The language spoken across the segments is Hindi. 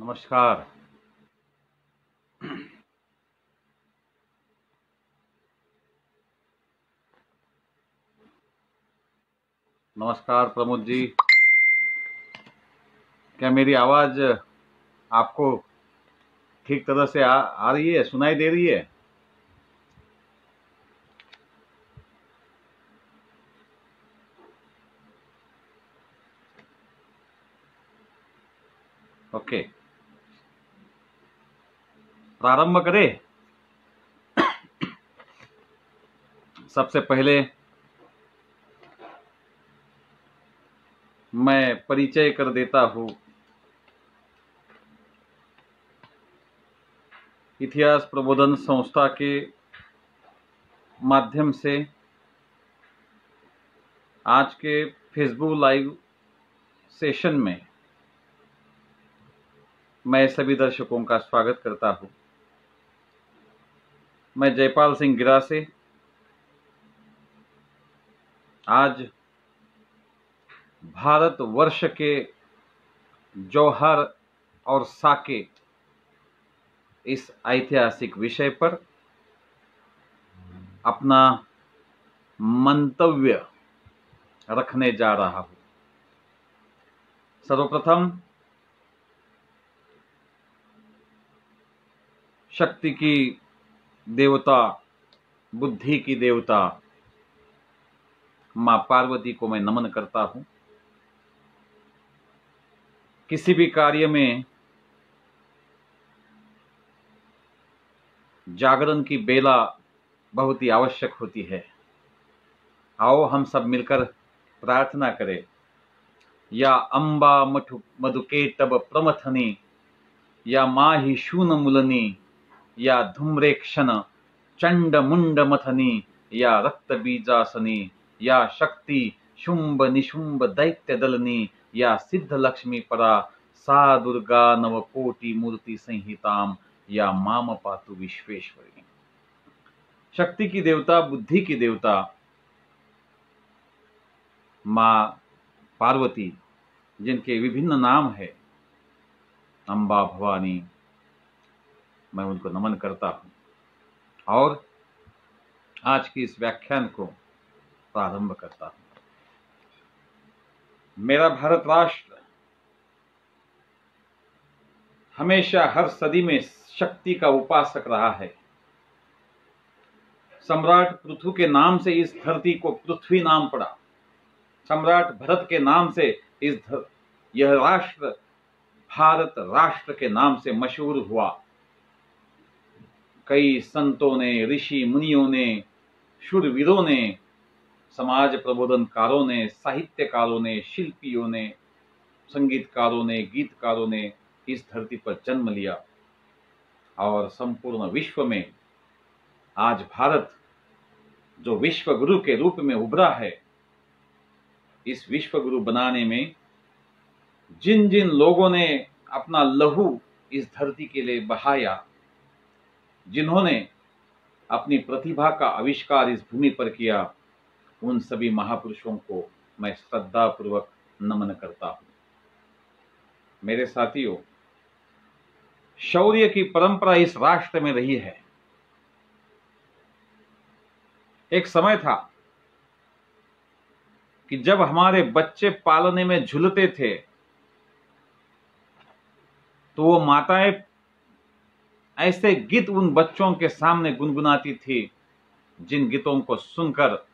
नमस्कार। नमस्कार प्रमोद जी। क्या मेरी आवाज़ आपको ठीक तरह से आ, आ रही है सुनाई दे रही है? प्रारंभ करें। सबसे पहले मैं परिचय कर देता हूँ। इतिहास प्रबोधन संस्था के माध्यम से आज के फेसबुक लाइव सेशन में मैं सभी दर्शकों का स्वागत करता हूँ। मैं जयपाल सिंह गिरा से आज भारत वर्ष के जौहर और साके इस ऐतिहासिक विषय पर अपना मंतव्य रखने जा रहा हूँ। सर्वप्रथम शक्ति की देवता, बुद्धि की देवता। माँ पार्वती को मैं नमन करता हूँ। किसी भी कार्य में जागरण की बेला बहुत ही आवश्यक होती है। आओ, हम सब मिलकर प्रार्थना करें। या अंबा मठु मधुके तब प्रमथनी, या माँ ही शून मुलनी या धूम्रेक्षण चंड मुंड मथनी या रक्त बीजासनी या शक्ति शुंभ निशुंभ दैत्य दलनी या सिद्ध लक्ष्मी परा सा दुर्गा नवकोटि मूर्ति संहिताम, या माम पातु विश्वेश्वरी। शक्ति की देवता, बुद्धि की देवता, माँ पार्वती, जिनके विभिन्न नाम है, अंबा, भवानी मैं उनको नमन करता हूँ। और आज की इस व्याख्यान को प्रारंभ करता हूँ। मेरा भारत राष्ट्र हमेशा हर सदी में शक्ति का उपासक रहा है। सम्राट पृथु के नाम से इस धरती को पृथ्वी नाम पड़ा। सम्राट भरत के नाम से इस धर, यह राष्ट्र भारत राष्ट्र के नाम से मशहूर हुआ। कई संतों ने, ऋषि मुनियों ने, शुरवीरों ने, समाज प्रबोधनकारों ने, साहित्यकारों ने, शिल्पियों ने, संगीतकारों ने, गीतकारों ने इस धरती पर जन्म लिया। और संपूर्ण विश्व में आज भारत जो विश्व गुरु के रूप में उभरा है, इस विश्व गुरु बनाने में जिन जिन लोगों ने अपना लहू इस धरती के लिए बहाया जिन्होंने अपनी प्रतिभा का आविष्कार इस भूमि पर किया, उन सभी महापुरुषों को मैं श्रद्धा पूर्वक नमन करता हूँ। मेरे साथियों, शौर्य की परंपरा इस राष्ट्र में रही है। एक समय था कि जब हमारे बच्चे पालने में झुलते थे तो वो माताएँ ऐसे गीत उन बच्चों के सामने गुनगुनाती थी, जिन गीतों को सुनकर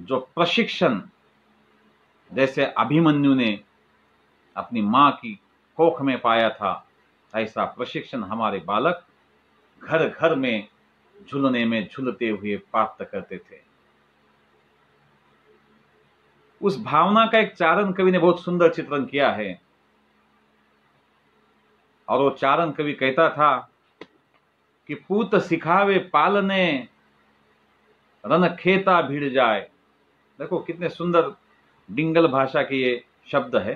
जो प्रशिक्षण जैसे अभिमन्यु ने अपनी माँ की कोख में पाया था, ऐसा प्रशिक्षण हमारे बालक घर घर में झूलने में झूलते हुए प्राप्त करते थे। उस भावना का एक चारण कवि ने बहुत सुंदर चित्रण किया है। और वो चारण कवि कहता था कि पूत सिखावे पालने रन खेता भिड़ जाए। देखो कितने सुंदर डिंगल भाषा के ये शब्द है।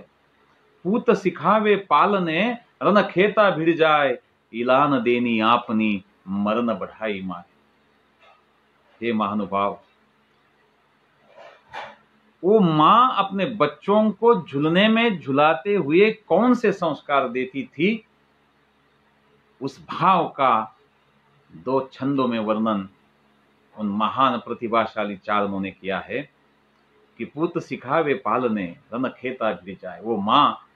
पूत सिखावे पालने रन खेता भिड़ जाए, इलान देनी आपनी मरण बढ़ाई माए। हे महानुभाव, वो माँ अपने बच्चों को झुलने में झुलाते हुए कौन से संस्कार देती थी? उस भाव का दो छंदों में वर्णन उन महान प्रतिभाशाली चारणों ने किया है कि पुत्र सिखावे पालने, रन खेता जाए। वो माँ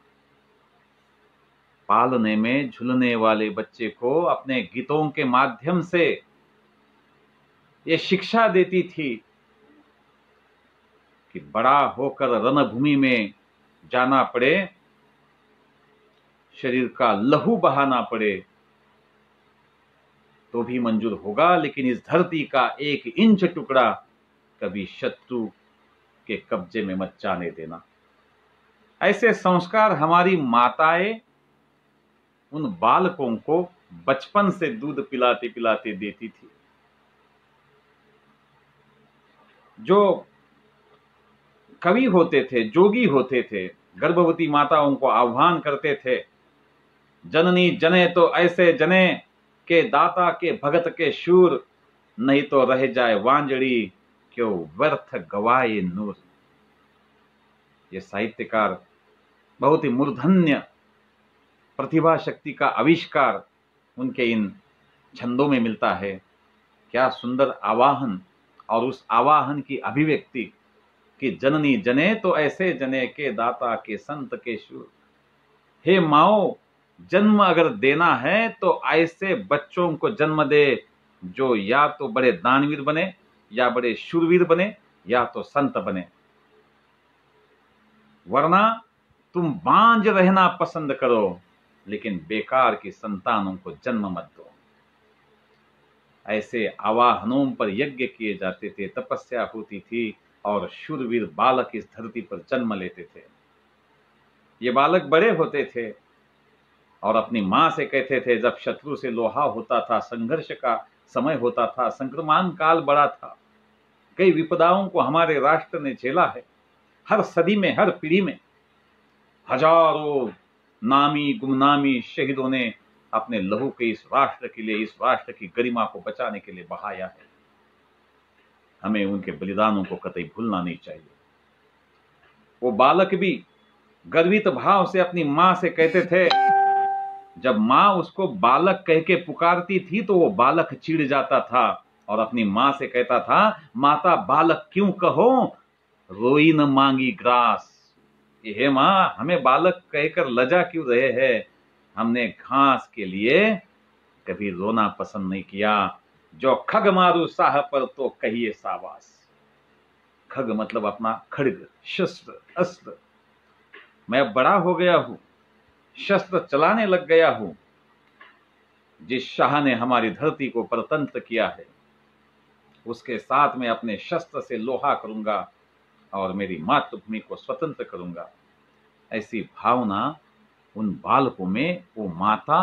पालने में झुलने वाले बच्चे को अपने गीतों के माध्यम से ये शिक्षा देती थी कि बड़ा होकर रणभूमि में जाना पड़े, शरीर का लहू बहाना पड़े तो भी मंजूर होगा, लेकिन इस धरती का एक इंच टुकड़ा कभी शत्रु के कब्जे में मत जाने देना। ऐसे संस्कार हमारी माताएँ उन बालकों को बचपन से दूध पिलाते पिलाते देती थी। जो कवि होते थे, जोगी होते थे, गर्भवती माताओं को आह्वान करते थे, जननी जने तो ऐसे जने के दाता, के भगत, के शूर, नहीं तो रह जाए वांजड़ी, क्यों व्यर्थ गवाए नूर। ये साहित्यकार बहुत ही मूर्धन्य प्रतिभा शक्ति का आविष्कार उनके इन छंदों में मिलता है। क्या सुंदर आवाहन और उस आवाहन की अभिव्यक्ति कि जननी जने तो ऐसे जने के दाता, के संत, के शूर। हे माओ जन्म अगर देना है तो ऐसे बच्चों को जन्म दे, जो या तो बड़े दानवीर बने, या बड़े शूरवीर बने, या तो संत बने। वरना तुम बांझ रहना पसंद करो, लेकिन बेकार की संतानों को जन्म मत दो। ऐसे आवाहनों पर यज्ञ किए जाते थे, तपस्या होती थी, और शूरवीर बालक इस धरती पर जन्म लेते थे। ये बालक बड़े होते थे और अपनी माँ से कहते थे, जब शत्रु से लोहा होता था, संघर्ष का समय होता था, संक्रमण काल बड़ा था। कई विपदाओं को हमारे राष्ट्र ने झेला है। हर सदी में, हर पीढ़ी में हज़ारों नामी, गुमनामी शहीदों ने अपने लहू के इस राष्ट्र के लिए, इस राष्ट्र की गरिमा को बचाने के लिए बहाया है। हमें उनके बलिदानों को कतई भूलना नहीं चाहिए। वो बालक भी गर्वित भाव से अपनी माँ से कहते थे जब माँ उसको बालक कह के पुकारती थी तो वो बालक चिढ़ जाता था और अपनी माँ से कहता था, माता, बालक क्यों कहो? रोई न मांगी ग्रास। हे माँ, हमें बालक कहकर लजा क्यों रहे हैं? हमने घास के लिए कभी रोना पसंद नहीं किया। जो खग मारू साह पर तो कहिए सावास। खग मतलब अपना खड़ग, शस्त्र, अस्त्र। मैं बड़ा हो गया हूँ। शस्त्र चलाने लग गया हूँ, जिस शाह ने हमारी धरती को परतंत्र किया है, उसके साथ में अपने शस्त्र से लोहा करूँगा और मेरी मातृभूमि को स्वतंत्र करूँगा। ऐसी भावना उन बालकों में वो माता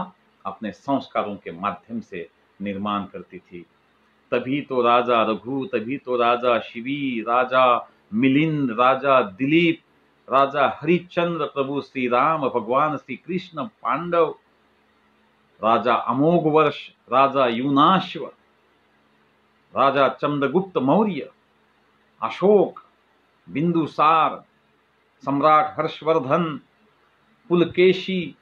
अपने संस्कारों के माध्यम से निर्माण करती थी। तभी तो राजा रघु, तभी तो राजा शिवी, राजा मिलिंद, राजा दिलीप राजा हरिश्चंद्र प्रभु श्री राम भगवान श्री कृष्ण पांडव, राजा अमोघ वर्ष राजा यूनाश्व राजा चंद्रगुप्त मौर्य, अशोक, बिंदुसार, सम्राट हर्षवर्धन, पुलकेशी,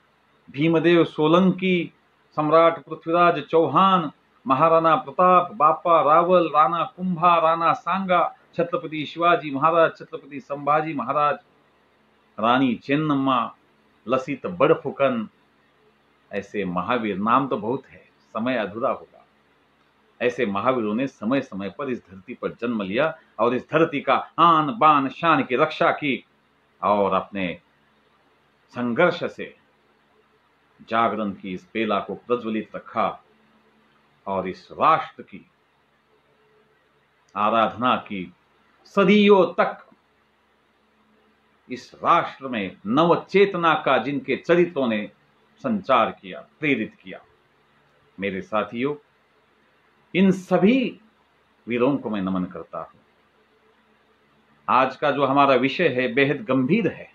भीमदेव सोलंकी, सम्राट पृथ्वीराज चौहान, महाराणा प्रताप, बापा रावल, राणा कुंभा, राणा सांगा, छत्रपति शिवाजी महाराज, छत्रपति संभाजी महाराज रानी चेन्नम्मा, लसित बड़फुकन, ऐसे महावीर नाम तो बहुत है, समय अधूरा होगा। ऐसे महावीरों ने समय समय पर इस धरती पर जन्म लिया और इस धरती का आन बान शान की रक्षा की और अपने संघर्ष से जागरण की इस बेला को प्रज्वलित रखा और इस राष्ट्र की आराधना की सदियों तक इस राष्ट्र में नव चेतना का जिनके चरित्रों ने संचार किया, प्रेरित किया। मेरे साथियों, इन सभी वीरों को मैं नमन करता हूँ। आज का जो हमारा विषय है, बेहद गंभीर है।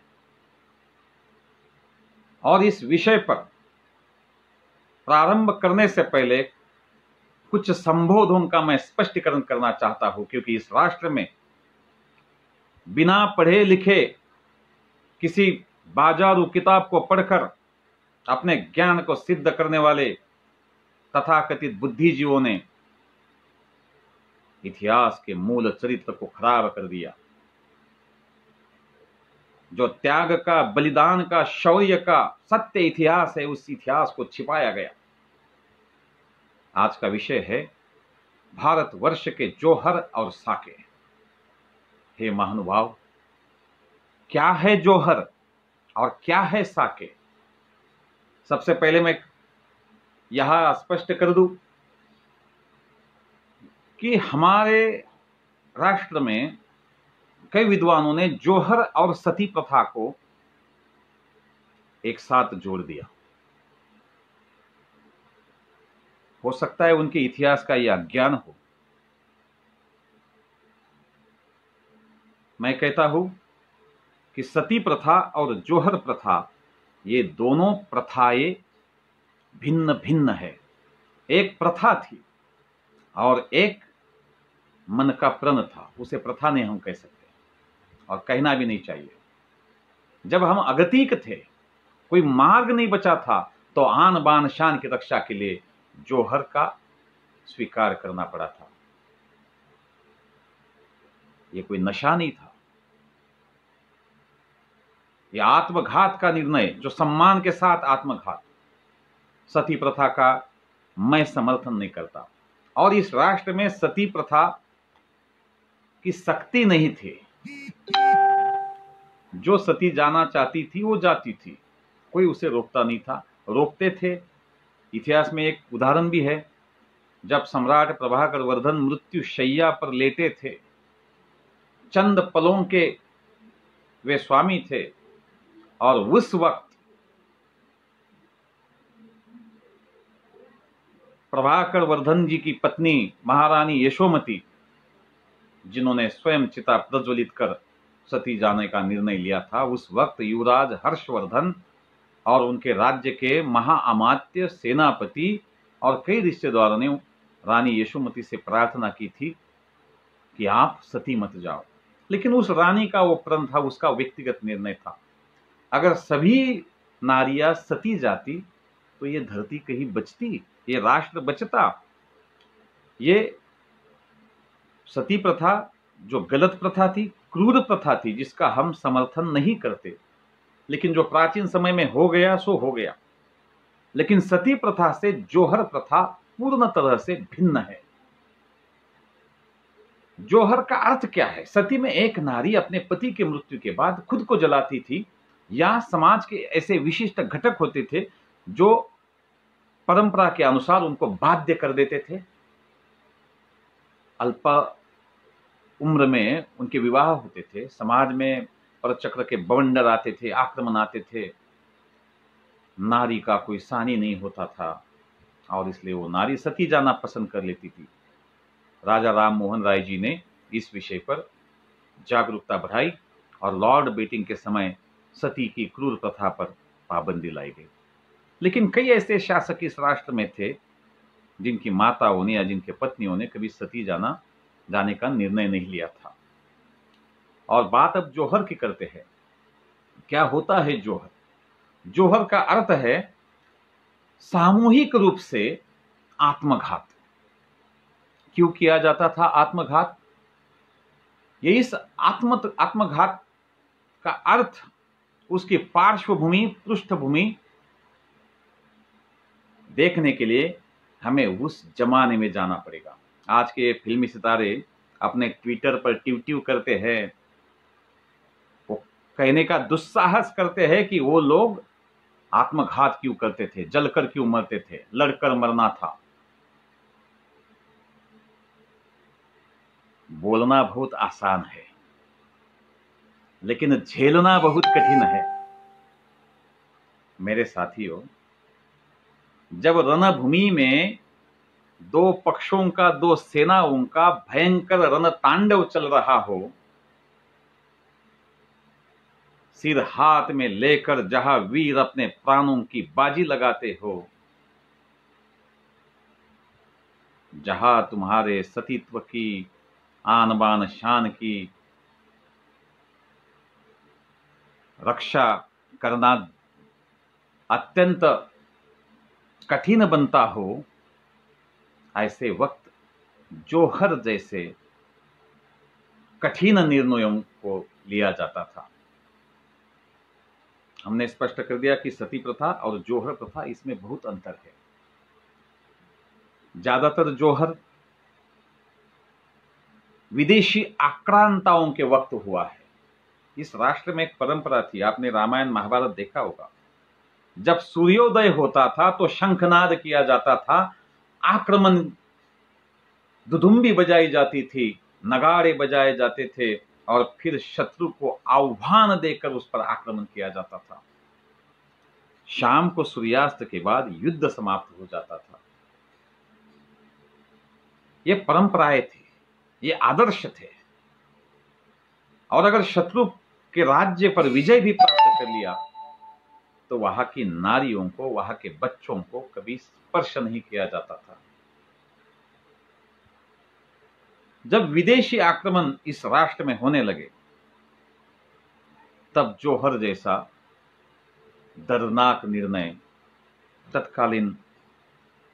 और इस विषय पर प्रारंभ करने से पहले कुछ संबोधन का मैं स्पष्टीकरण करना चाहता हूँ, क्योंकि इस राष्ट्र में बिना पढ़े लिखे किसी बाजारू किताब को पढ़कर अपने ज्ञान को सिद्ध करने वाले तथाकथित बुद्धिजीवों ने इतिहास के मूल चरित्र को खराब कर दिया। जो त्याग का, बलिदान का, शौर्य का सत्य इतिहास है, उस इतिहास को छिपाया गया। आज का विषय है भारतवर्ष के जोहर और साके। हे महानुभाव क्या है जोहर और क्या है साके सबसे पहले मैं यह स्पष्ट कर दूँ कि हमारे राष्ट्र में कई विद्वानों ने जोहर और सती प्रथा को एक साथ जोड़ दिया। हो सकता है उनके इतिहास का यह अज्ञान हो। मैं कहता हूँ कि सती प्रथा और जोहर प्रथा, ये दोनों प्रथाएँ भिन्न भिन्न है। एक प्रथा थी और एक मन का प्रण था, उसे प्रथा नहीं हम कह सकते और कहना भी नहीं चाहिए। जब हम अगतिक थे, कोई मार्ग नहीं बचा था तो आन बान शान की रक्षा के लिए जोहर का स्वीकार करना पड़ा था। यह कोई नशा नहीं था। यह आत्मघात का निर्णय, जो सम्मान के साथ आत्मघात। सती प्रथा का मैं समर्थन नहीं करता। और इस राष्ट्र में सती प्रथा की शक्ति नहीं थी। जो सती जाना चाहती थी, वो जाती थी। कोई उसे रोकता नहीं था। रोकते थे। इतिहास में एक उदाहरण भी है। जब सम्राट प्रभाकर वर्धन मृत्यु शैया पर लेटे थे, चंद पलों के वे स्वामी थे और उस वक्त प्रभाकर वर्धन जी की पत्नी महारानी यशोमती, जिन्होंने स्वयं चिता प्रज्वलित कर सती जाने का निर्णय लिया था, उस वक्त युवराज हर्षवर्धन और उनके राज्य के महाअमात्य सेनापति और कई रिश्तेदारों ने रानी यशोमती से प्रार्थना की थी कि आप सती मत जाओ। लेकिन उस रानी का वो प्रण था, उसका व्यक्तिगत निर्णय था। अगर सभी नारियाँ सती जाती तो ये धरती कहीं बचती? ये राष्ट्र बचता? ये सती प्रथा, जो गलत प्रथा थी, क्रूर प्रथा थी, जिसका हम समर्थन नहीं करते। लेकिन जो प्राचीन समय में हो गया, सो हो गया। लेकिन सती प्रथा से जोहर प्रथा पूर्ण तरह से भिन्न है। जोहर का अर्थ क्या है? सती में एक नारी अपने पति के मृत्यु के बाद खुद को जलाती थी या समाज के ऐसे विशिष्ट घटक होते थे जो परंपरा के अनुसार उनको बाध्य कर देते थे। अल्पा उम्र में उनके विवाह होते थे, समाज में परचक्र के बवंडर आते थे, आक्रमण आते थे। नारी का कोई सानी नहीं होता था और इसलिए वो नारी सती जाना पसंद कर लेती थी। राजा राम मोहन राय जी ने इस विषय पर जागरूकता बढ़ाई और लॉर्ड बेटिंग के समय सती की क्रूर प्रथा पर पाबंदी लाई गई। लेकिन कई ऐसे शासक इस राष्ट्र में थे, जिनकी माताओं ने या जिनके पत्नियों ने कभी सती जाना, जाने का निर्णय नहीं लिया था। और बात अब जोहर की करते हैं। क्या होता है जोहर? जोहर का अर्थ है सामूहिक रूप से आत्मघात। क्यों किया जाता था आत्मघात? ये इस आत्म आत्मघात का अर्थ उसकी पार्श्वभूमि, पृष्ठभूमि देखने के लिए हमें उस जमाने में जाना पड़ेगा। आज के फिल्मी सितारे अपने ट्विटर पर ट्यू ट्यू करते हैं। वो कहने का दुस्साहस करते हैं कि वो लोग आत्मघात क्यों करते थे, जलकर क्यों मरते थे, लड़कर मरना था। बोलना बहुत आसान है। लेकिन झेलना बहुत कठिन है। मेरे साथियों, जब रणभूमि में दो पक्षों का, दो सेनाओं का भयंकर रण तांडव चल रहा हो, सिर हाथ में लेकर जहाँ वीर अपने प्राणों की बाजी लगाते हो, जहाँ तुम्हारे सतीत्व की आन बान शान की रक्षा करना अत्यंत कठिन बनता हो, ऐसे वक्त जोहर जैसे कठिन निर्णयों को लिया जाता था। हमने स्पष्ट कर दिया कि सती प्रथा और जोहर प्रथा इसमें बहुत अंतर है। ज़्यादातर जोहर विदेशी आक्रांताओं के वक्त हुआ है। इस राष्ट्र में एक परंपरा थी, आपने रामायण महाभारत देखा होगा। जब सूर्योदय होता था तो शंखनाद किया जाता था, आक्रमण दुधुम्बी बजाई जाती थी, नगाड़े बजाए जाते थे, और फिर शत्रु को आह्वान देकर उस पर आक्रमण किया जाता था। शाम को सूर्यास्त के बाद युद्ध समाप्त हो जाता था। ये परंपराएँ थी, ये आदर्श थे। और अगर शत्रु के राज्य पर विजय भी प्राप्त कर लिया तो वहाँ की नारियों को, वहाँ के बच्चों को कभी स्पर्श नहीं किया जाता था। जब विदेशी आक्रमण इस राष्ट्र में होने लगे, तब जोहर जैसा दर्दनाक निर्णय तत्कालीन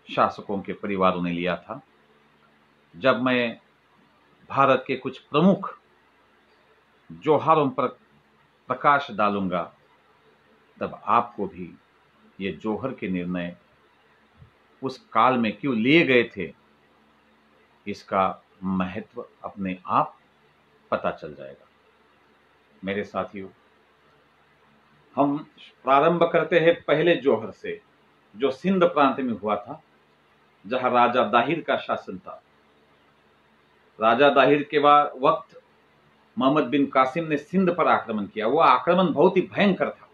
शासकों के परिवारों ने लिया था। जब मैं भारत के कुछ प्रमुख जोहारों पर प्रकाश डालूँगा, तब आपको भी ये जोहर के निर्णय उस काल में क्यों लिए गए थे, इसका महत्व अपने आप पता चल जाएगा। मेरे साथियों, हम प्रारंभ करते हैं पहले जोहर से, जो सिंध प्रांत में हुआ था, जहाँ राजा दाहिर का शासन था। राजा दाहिर के बाद वक्त मोहम्मद बिन कासिम ने सिंध पर आक्रमण किया। वो आक्रमण बहुत ही भयंकर था।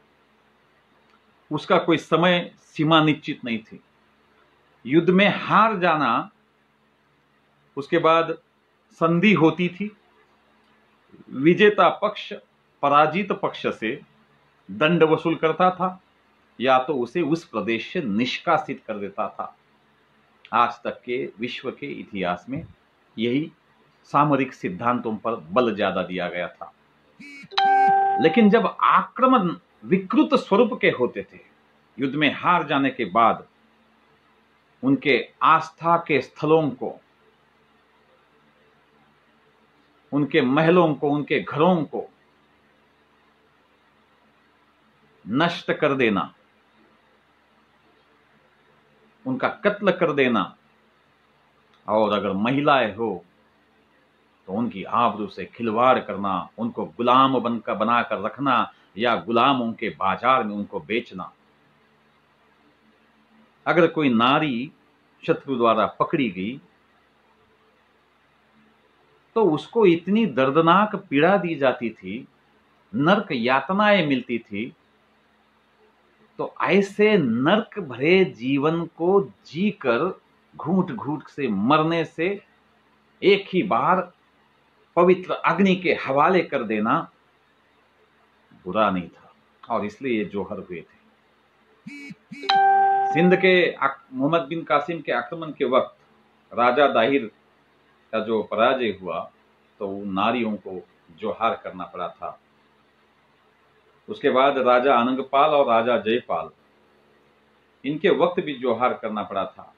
उसका कोई समय सीमा निश्चित नहीं थी। युद्ध में हार जाना, उसके बाद संधि होती थी। विजेता पक्ष पराजित पक्ष से दंड वसूल करता था, या तो उसे उस प्रदेश से निष्कासित कर देता था। आज तक के विश्व के इतिहास में यही सामरिक सिद्धांतों पर बल ज़्यादा दिया गया था। लेकिन जब आक्रमण विकृत स्वरूप के होते थे, युद्ध में हार जाने के बाद उनके आस्था के स्थलों को, उनके महलों को, उनके घरों को नष्ट कर देना, उनका कत्ल कर देना, और अगर महिलाएँ हो तो उनकी आबरू से खिलवाड़ करना, उनको गुलाम बनकर बनाकर रखना या गुलामों के बाज़ार में उनको बेचना। अगर कोई नारी शत्रु द्वारा पकड़ी गई तो उसको इतनी दर्दनाक पीड़ा दी जाती थी, नरक यातनाएँ मिलती थी तो ऐसे नरक भरे जीवन को जीकर घूट घूट से मरने से एक ही बार पवित्र अग्नि के हवाले कर देना बुरा नहीं था। और इसलिए ये जोहर हुए थे। सिंध के मोहम्मद बिन कासिम के आक्रमण के वक्त राजा दाहिर का जो पराजय हुआ तो नारियों को जोहार करना पड़ा था। उसके बाद राजा आनंदपाल और राजा जयपाल, इनके वक्त भी जोहार करना पड़ा था।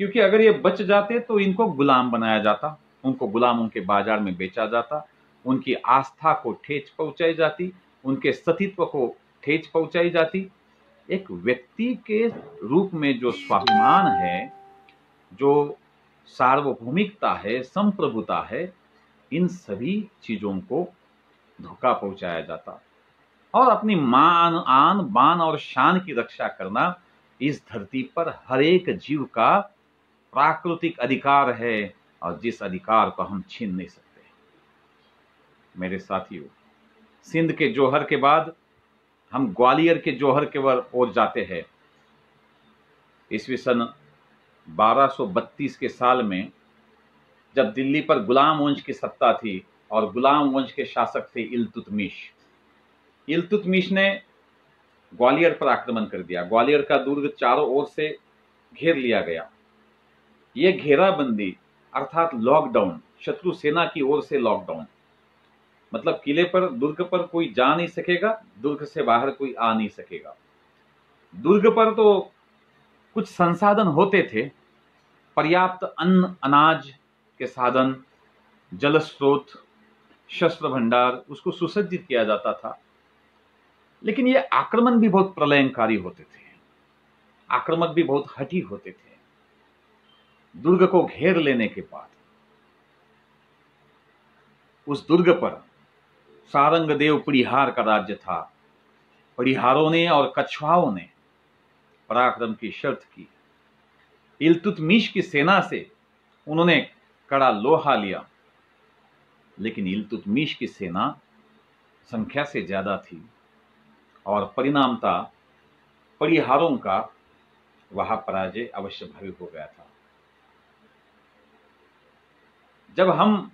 क्योंकि अगर ये बच जाते तो इनको गुलाम बनाया जाता। उनको गुलामों के बाज़ार में बेचा जाता, उनकी आस्था को ठेच पहुंचाई जाती, उनके सतीत्व को ठेच पहुंचाई जाती। एक व्यक्ति के रूप में जो स्वाभिमान है, जो सार्वभौमिकता है, संप्रभुता है, इन सभी चीज़ों को धोखा पहुँचाया जाता। और अपनी मान, आन, बान और शान की रक्षा करना इस धरती पर हर एक जीव का प्राकृतिक अधिकार है। और जिस अधिकार को हम छीन नहीं सकते। मेरे साथियों, सिंध के जोहर के बाद हम ग्वालियर के जोहर के ओर जाते हैं। ईस्वी सन 1232 के साल में जब दिल्ली पर गुलाम वंश की सत्ता थी और गुलाम वंश के शासक थे इल्तुतमिश। इल्तुतमिश ने ग्वालियर पर आक्रमण कर दिया। ग्वालियर का दुर्ग चारों ओर से घेर लिया गया। यह घेराबंदी अर्थात लॉकडाउन शत्रु सेना की ओर से लॉकडाउन मतलब किले पर, दुर्ग पर कोई जा नहीं सकेगा, दुर्ग से बाहर कोई आ नहीं सकेगा। दुर्ग पर तो कुछ संसाधन होते थे, पर्याप्त अन्न, अनाज के साधन जल स्रोत शस्त्र भंडार, उसको सुसज्जित किया जाता था। लेकिन ये आक्रमण भी बहुत प्रलयंकारी होते थे। आक्रमक भी बहुत हठी होते थे। दुर्ग को घेर लेने के बाद, उस दुर्ग पर सारंग देव परिहार का राज्य था। परिहारों ने और कछुआओं ने पराक्रम की शर्त की। इलतुतमीश की सेना से उन्होंने कड़ा लोहा लिया, लेकिन इलतुतमीश की सेना संख्या से ज़्यादा थी और परिणामता परिहारों का वहाँ पराजय अवश्य भावी हो गया था। जब हम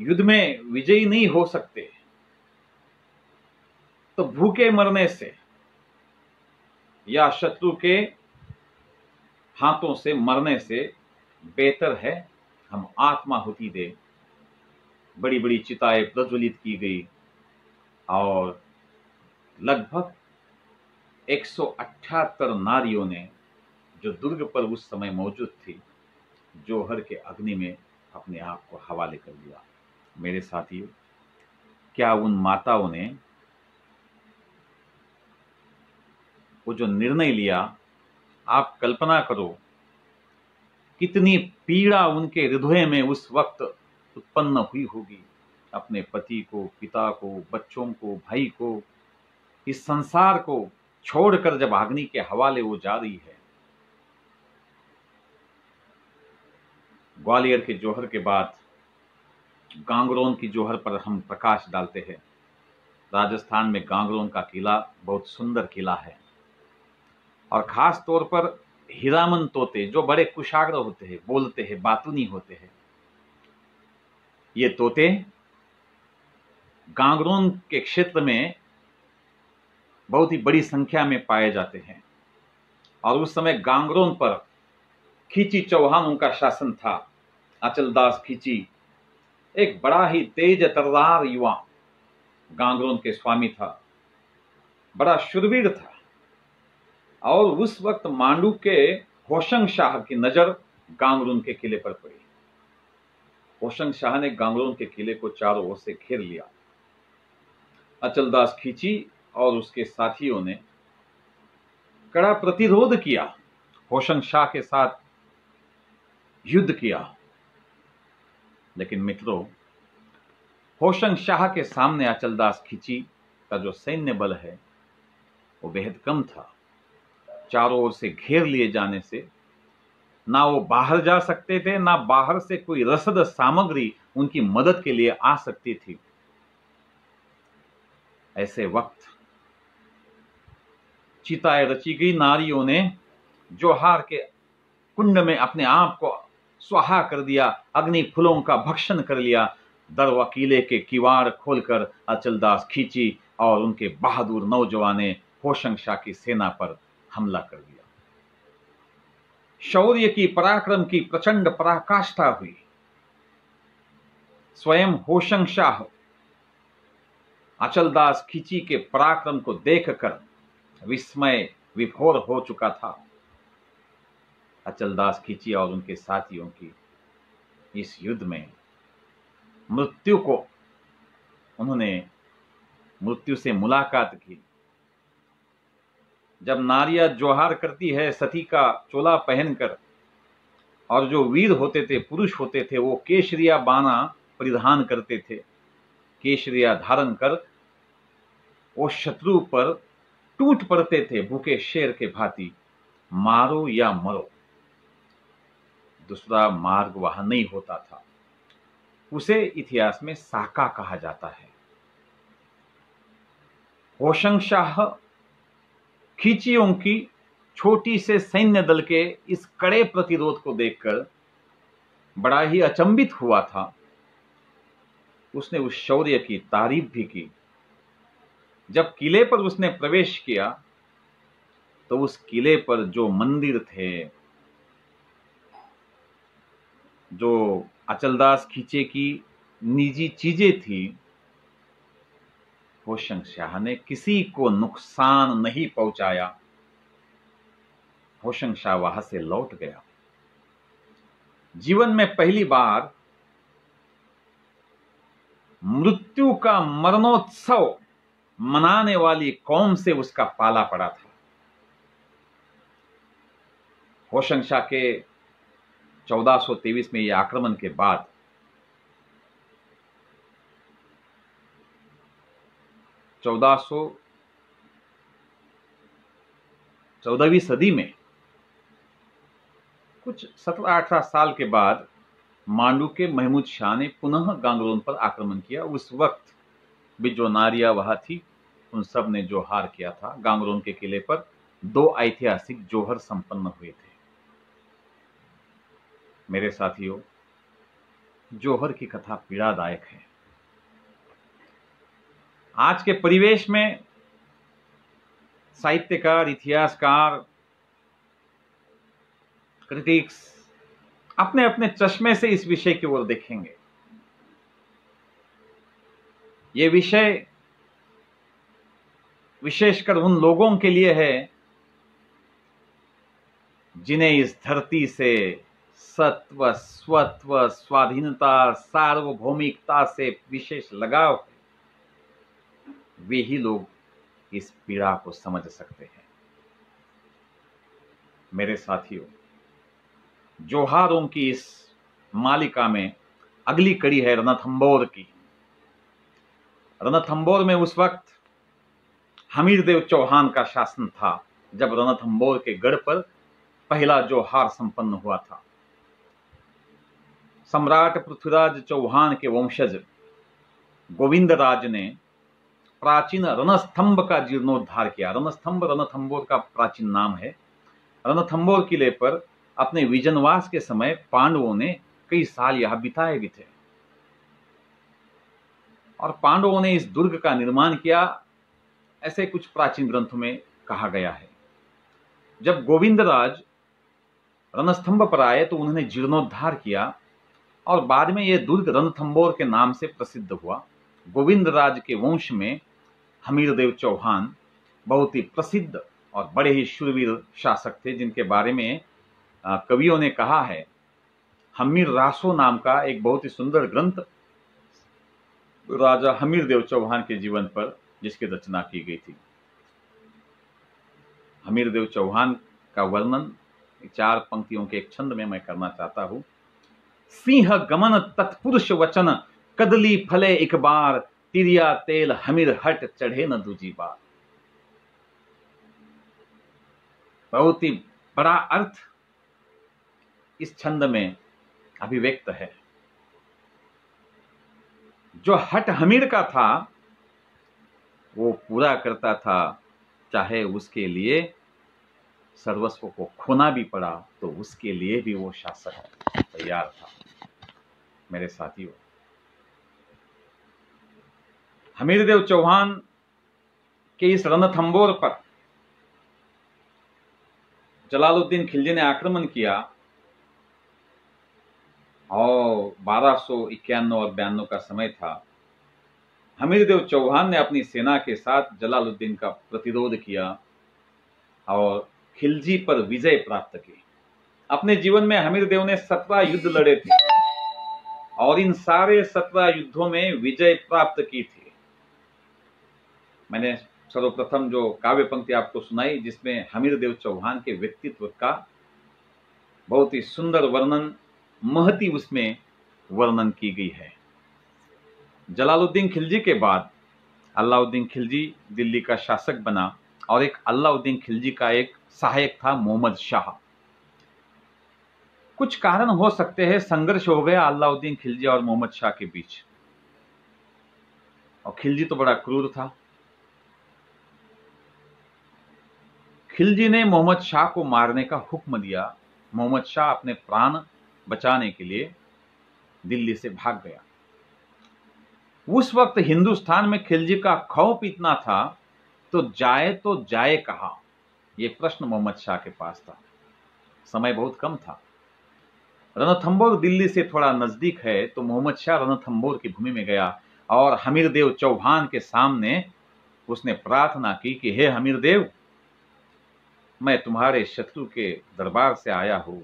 युद्ध में विजयी नहीं हो सकते तो भूखे मरने से या शत्रु के हाथों से मरने से बेहतर है हम आत्माहुति दे। बड़ी बड़ी चिताएँ प्रज्वलित की गई और लगभग 178 नारियों ने जो दुर्ग पर उस समय मौजूद थी, जोहर के अग्नि में अपने आप को हवाले कर दिया। मेरे साथियों, क्या उन माताओं ने वो जो निर्णय लिया, आप कल्पना करो, कितनी पीड़ा उनके हृदय में उस वक्त उत्पन्न हुई होगी। अपने पति को, पिता को, बच्चों को, भाई को, इस संसार को छोड़कर जब अग्नि के हवाले वो जा रही है ग्वालियर के जोहर के बाद गांगरोन की जोहर पर हम प्रकाश डालते हैं। राजस्थान में गांगरोन का किला बहुत सुंदर किला है। और खास तौर पर हीरामन तोते जो बड़े कुशाग्र होते हैं, बोलते हैं, बातूनी होते हैं, ये तोते गांगरोन के क्षेत्र में बहुत ही बड़ी संख्या में पाए जाते हैं। और उस समय गांगरोन पर खींची चौहान उनका शासन था। अचलदास खींची, एक बड़ा ही तेज तरदार युवा गांगरोन के स्वामी था। बड़ा शुरवीर था। और उस वक्त मांडू के होशंग शाह की नज़र गांगरून के किले पर पड़ी। होशंग शाह ने गांगरून के किले को चारों ओर से घेर लिया। अचलदास खींची और उसके साथियों ने कड़ा प्रतिरोध किया। होशंग शाह के साथ युद्ध किया। लेकिन मित्रों, होशंग शाह के सामने अचलदास खींची का जो सैन्य बल है, वो बेहद कम था। चारों ओर से घेर लिए जाने से ना वो बाहर जा सकते थे, ना बाहर से कोई रसद सामग्री उनकी मदद के लिए आ सकती थी। ऐसे वक्त चिताएँ रची गई नारियों ने जोहार के कुंड में अपने आप को स्वाहा कर दिया, अग्नि फूलों का भक्षण कर लिया। दर वकीले के किवाड़ खोलकर अचलदास खींची और उनके बहादुर नौजवाने होशंग शाह की सेना पर हमला कर दिया। शौर्य की पराक्रम की प्रचंड पराकाष्ठा हुई। स्वयं होशंग शाह अचलदास खिची के पराक्रम को देखकर विस्मय विभोर हो चुका था। अचलदास खींची और उनके साथियों की। इस युद्ध में मृत्यु को उन्होंने मृत्यु से मुलाकात की। जब नारिया जोहार करती है, सती का चोला पहनकर और जो वीर होते थे, पुरुष होते थे, वो केशरिया बाना परिधान करते थे। केशरिया धारण कर वो शत्रु पर टूट पड़ते थे, भूखे शेर के भांति। मारो या मरो। दूसरा मार्ग वहाँ नहीं होता था। उसे इतिहास में साका कहा जाता है। होशंग शाह खींचियों की छोटी से सैन्य दल के इस कड़े प्रतिरोध को देखकर बड़ा ही अचंबित हुआ था। उसने उस शौर्य की तारीफ़ भी की। जब किले पर उसने प्रवेश किया तो उस किले पर जो मंदिर थे जो अचलदास खींचे की निजी चीज़ें थी होशंग शाह ने किसी को नुकसान नहीं पहुँचाया। होशंग शाह वहाँ से लौट गया। जीवन में पहली बार मृत्यु का मरणोत्सव मनाने वाली कौम से उसका पाला पड़ा था। होशंग शाह के 1423 में यह आक्रमण के बाद चौदह चौदहवीं सदी में कुछ सत्रह अठारह साल के बाद मांडू के महमूद शाह ने पुनः गांगलोन पर आक्रमण किया। उस वक्त भी जो नारिया वहाँ थी, उन सबने जोहार किया था। गांगलोन के किले पर दो ऐतिहासिक जोहर संपन्न हुए थे। मेरे साथियों, जोहर की कथा पीड़ादायक है। आज के परिवेश में साहित्यकार, इतिहासकार, क्रिटिक्स अपने अपने चश्मे से इस विषय की ओर देखेंगे। ये विषय विशेषकर उन लोगों के लिए है जिन्हें इस धरती से सत्व, स्वत्व, स्वाधीनता, सार्वभौमिकता से विशेष लगाव वे ही लोग इस पीड़ा को समझ सकते हैं। मेरे साथियों, जोहारों की इस मालिका में अगली कड़ी है रणथंबोर की। रणथंबोर में उस वक्त हमीर देव चौहान का शासन था, जब रणथंबोर के गढ़ पर पहला जोहार संपन्न हुआ था। सम्राट पृथ्वीराज चौहान के वंशज गोविंद राज ने प्राचीन रणस्तंभ का जीर्णोद्धार किया। रणस्तंभ रणथंबोर का प्राचीन नाम है। रणथंबोर किले पर अपने विजनवास के समय पांडवों ने कई साल यहाँ बिताए भी थे। और पांडवों ने इस दुर्ग का निर्माण किया, ऐसे कुछ प्राचीन ग्रंथों में कहा गया है। जब गोविंदराज रणस्तंभ पर आए तो उन्होंने जीर्णोद्धार किया। और बाद में यह दुर्ग रणथंबोर के नाम से प्रसिद्ध हुआ। गोविंद राज के वंश में हमीरदेव चौहान बहुत ही प्रसिद्ध और बड़े ही शुरवीर शासक थे, जिनके बारे में कवियों ने कहा है। हमीर रासो नाम का एक बहुत ही सुंदर ग्रंथ राजा हमीर देव चौहान के जीवन पर, जिसकी रचना की गई थी। हमीर देव चौहान का वर्णन, चार पंक्तियों के एक छंद में मैं करना चाहता हूँ। सिंह गमन तत्पुरुष वचन, कदली फले एक बार, तिरिया तेल हमीर हट चढ़े न दूजी बार। बहुत ही बड़ा अर्थ इस छंद में अभिव्यक्त है। जो हट हमीर का था, वो पूरा करता था, चाहे उसके लिए सर्वस्व को खोना भी पड़ा तो उसके लिए भी वो शासक तैयार था। मेरे साथियों हमीर देव चौहान के इस रणथंबोर पर जलालुद्दीन खिलजी ने आक्रमण किया और बारह सौ और बयानवे का समय था। हमीर देव चौहान ने अपनी सेना के साथ जलालुद्दीन का प्रतिरोध किया और खिलजी पर विजय प्राप्त की। अपने जीवन में हमीर देव ने सत्रह युद्ध लड़े थे। और इन सारे सत्रह युद्धों में विजय प्राप्त की थी। मैंने सर्वप्रथम जो काव्य पंक्ति आपको सुनाई, जिसमें हमीर देव चौहान के व्यक्तित्व का बहुत ही सुंदर वर्णन, महती उसमें वर्णन की गई है। जलालुद्दीन खिलजी के बाद अल्लाउद्दीन खिलजी दिल्ली का शासक बना और एक अल्लाउद्दीन खिलजी का एक सहायक था मोहम्मद शाह। कुछ कारण हो सकते हैं, संघर्ष हो गया अल्लाउद्दीन खिलजी और मोहम्मद शाह के बीच। और खिलजी तो बड़ा क्रूर था। खिलजी ने मोहम्मद शाह को मारने का हुक्म दिया। मोहम्मद शाह अपने प्राण बचाने के लिए दिल्ली से भाग गया। उस वक्त हिंदुस्तान में खिलजी का खौफ इतना था तो जाए तो जाए कहा? यह प्रश्न मोहम्मद शाह के पास था। समय बहुत कम था। रणथंबोर दिल्ली से थोड़ा नज़दीक है तो मोहम्मद शाह रणथंबोर की भूमि में गया और हमीर देव चौहान के सामने उसने प्रार्थना की कि, हे हमीर देव मैं तुम्हारे शत्रु के दरबार से आया हूँ,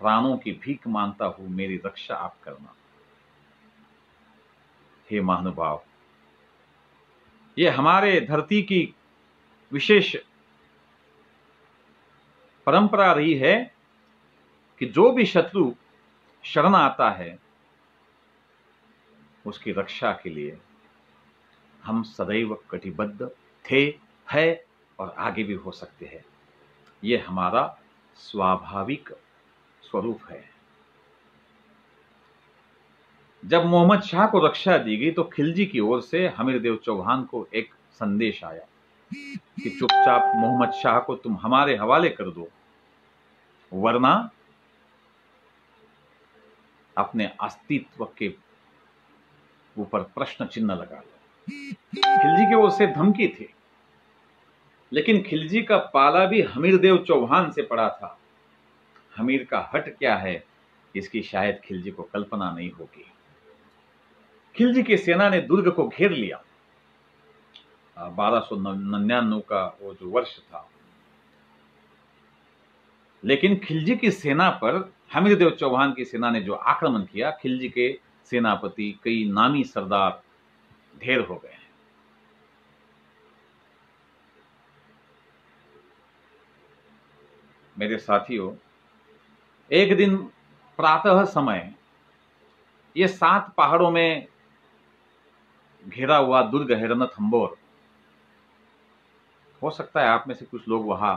प्राणों की भीख माँगता हूँ, मेरी रक्षा आप करना। हे महानुभाव, ये हमारे धरती की विशेष परंपरा रही है कि जो भी शत्रु शरण आता है उसकी रक्षा के लिए। हम सदैव कटिबद्ध थे, है और आगे भी हो सकते हैं। ये हमारा स्वाभाविक स्वरूप है। जब मोहम्मद शाह को रक्षा दी गई तो खिलजी की ओर से हमीर देव चौहान को एक संदेश आया कि चुपचाप मोहम्मद शाह को तुम हमारे हवाले कर दो, वरना अपने अस्तित्व के ऊपर प्रश्न चिन्ह लगा लो खिलजी की से धमकी थी, लेकिन खिलजी का पाला भी हमीर देव चौहान से पड़ा था। हमीर का हट क्या है, इसकी शायद खिलजी को कल्पना नहीं होगी। खिलजी की सेना ने दुर्ग को घेर लिया। बारह सौ का वो जो वर्ष था लेकिन खिलजी की सेना पर हमीर देव चौहान की सेना ने जो आक्रमण किया, खिलजी के सेनापति कई नामी सरदार ढेर हो गए हैं। मेरे साथियों, एक दिन प्रातः समय ये सात पहाड़ों में घेरा हुआ दुर्ग है रणथंबोर हो सकता है आप में से कुछ लोग वहाँ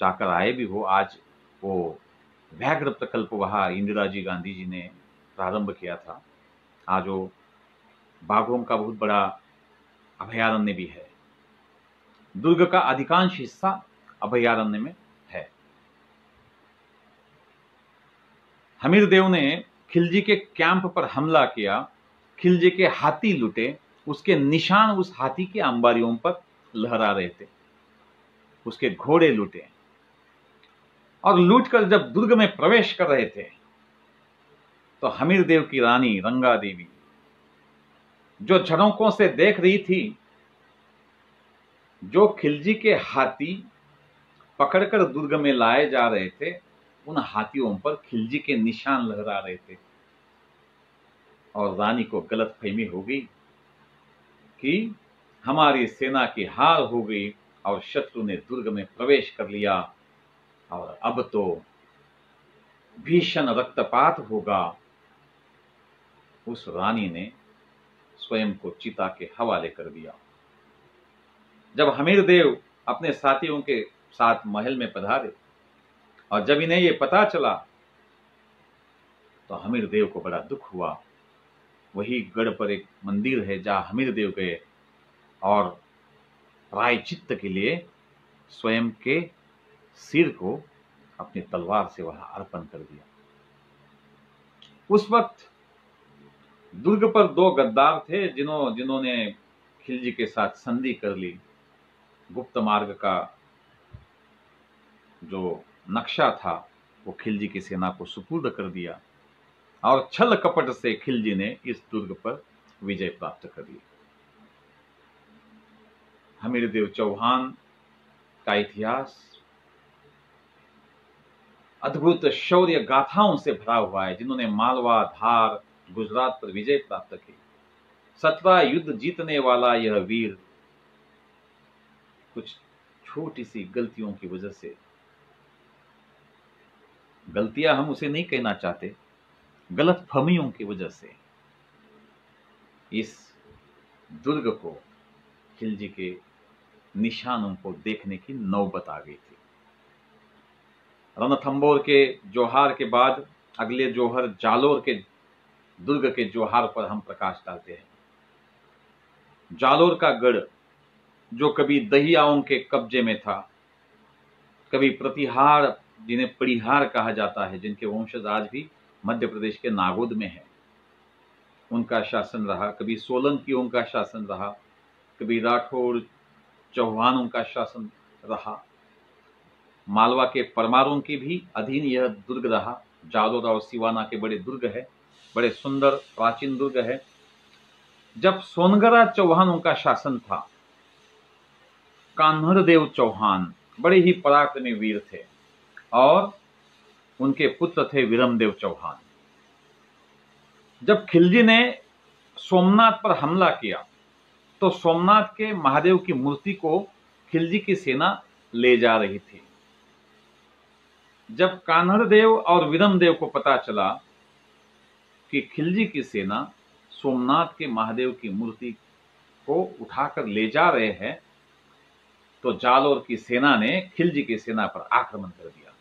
जाकर आए भी हो, आज वो व्याघ्र प्रकल्प वहाँ इंदिरा जी गांधी जी ने प्रारंभ किया था। आज वो बाघों का बहुत बड़ा अभयारण्य भी है। दुर्ग का अधिकांश हिस्सा अभयारण्य में है। हमीर देव ने खिलजी के कैंप पर हमला किया। खिलजी के हाथी लुटे, उसके निशान उस हाथी के अंबारियों पर लहरा रहे थे। उसके घोड़े लूटे। और लूटकर जब दुर्ग में प्रवेश कर रहे थे तो हमीर देव की रानी रंगा देवी, जो झरोकों से देख रही थी, जो खिलजी के हाथी पकड़कर दुर्ग में लाए जा रहे थे, उन हाथियों पर खिलजी के निशान लहरा रहे थे। और रानी को गलत फहमी हो गई कि हमारी सेना की हार हो गई और शत्रु ने दुर्ग में प्रवेश कर लिया। और अब तो भीषण रक्तपात होगा। उस रानी ने स्वयं को चिता के हवाले कर दिया। जब हमीर देव अपने साथियों के साथ महल में पधारे और जब इन्हें यह पता चला तो हमीर देव को बड़ा दुख हुआ। वही गढ़ पर एक मंदिर है जहाँ हमीर देव गए और प्रायचित्त के लिए स्वयं के सिर को अपनी तलवार से वहाँ अर्पण कर दिया। उस वक्त दुर्ग पर दो गद्दार थे जिन्हों जिन्होंने खिलजी के साथ संधि कर ली। गुप्त मार्ग का जो नक्शा था, वो खिलजी की सेना को सुपुर्द कर दिया और छल कपट से खिलजी ने इस दुर्ग पर विजय प्राप्त कर ली हमीर देव चौहान का इतिहास अद्भुत शौर्य गाथाओं से भरा हुआ है, जिन्होंने मालवा धार, गुजरात पर विजय प्राप्त की। सत्रह युद्ध जीतने वाला यह वीर कुछ छोटी सी गलतियों की वजह से। गलतियाँ हम उसे नहीं कहना चाहते, गलत फहमियों की वजह से। इस दुर्ग को, खिलजी के निशानों को देखने की नौबत आ गई थी रणथंबोर के जोहार के बाद अगले जोहर जालोर के दुर्ग के जोहार पर हम प्रकाश डालते हैं। जालोर का गढ़, जो कभी दहियाओं के कब्जे में था, कभी प्रतिहार जिन्हें परिहार कहा जाता है, जिनके वंशज आज भी मध्य प्रदेश के नागोद में है। उनका शासन रहा, कभी सोलंकियों का शासन रहा, कभी राठौर चौहानों का शासन रहा। मालवा के परमारों के भी अधीन यह दुर्ग रहा। जालोर और सिवाना के बड़े दुर्ग है, बड़े सुंदर प्राचीन दुर्ग है। जब सोनगरा चौहानों का शासन था, कान्हरदेव चौहान बड़े ही पराक्रमी वीर थे और उनके पुत्र थे विरमदेव चौहान। जब खिलजी ने सोमनाथ पर हमला किया तो सोमनाथ के महादेव की मूर्ति को खिलजी की सेना ले जा रही थी। जब कान्हड़ देव और विरम देव को पता चला कि खिलजी की सेना सोमनाथ के महादेव की मूर्ति को उठाकर ले जा रहे हैं तो जालोर की सेना ने खिलजी की सेना पर आक्रमण कर दिया।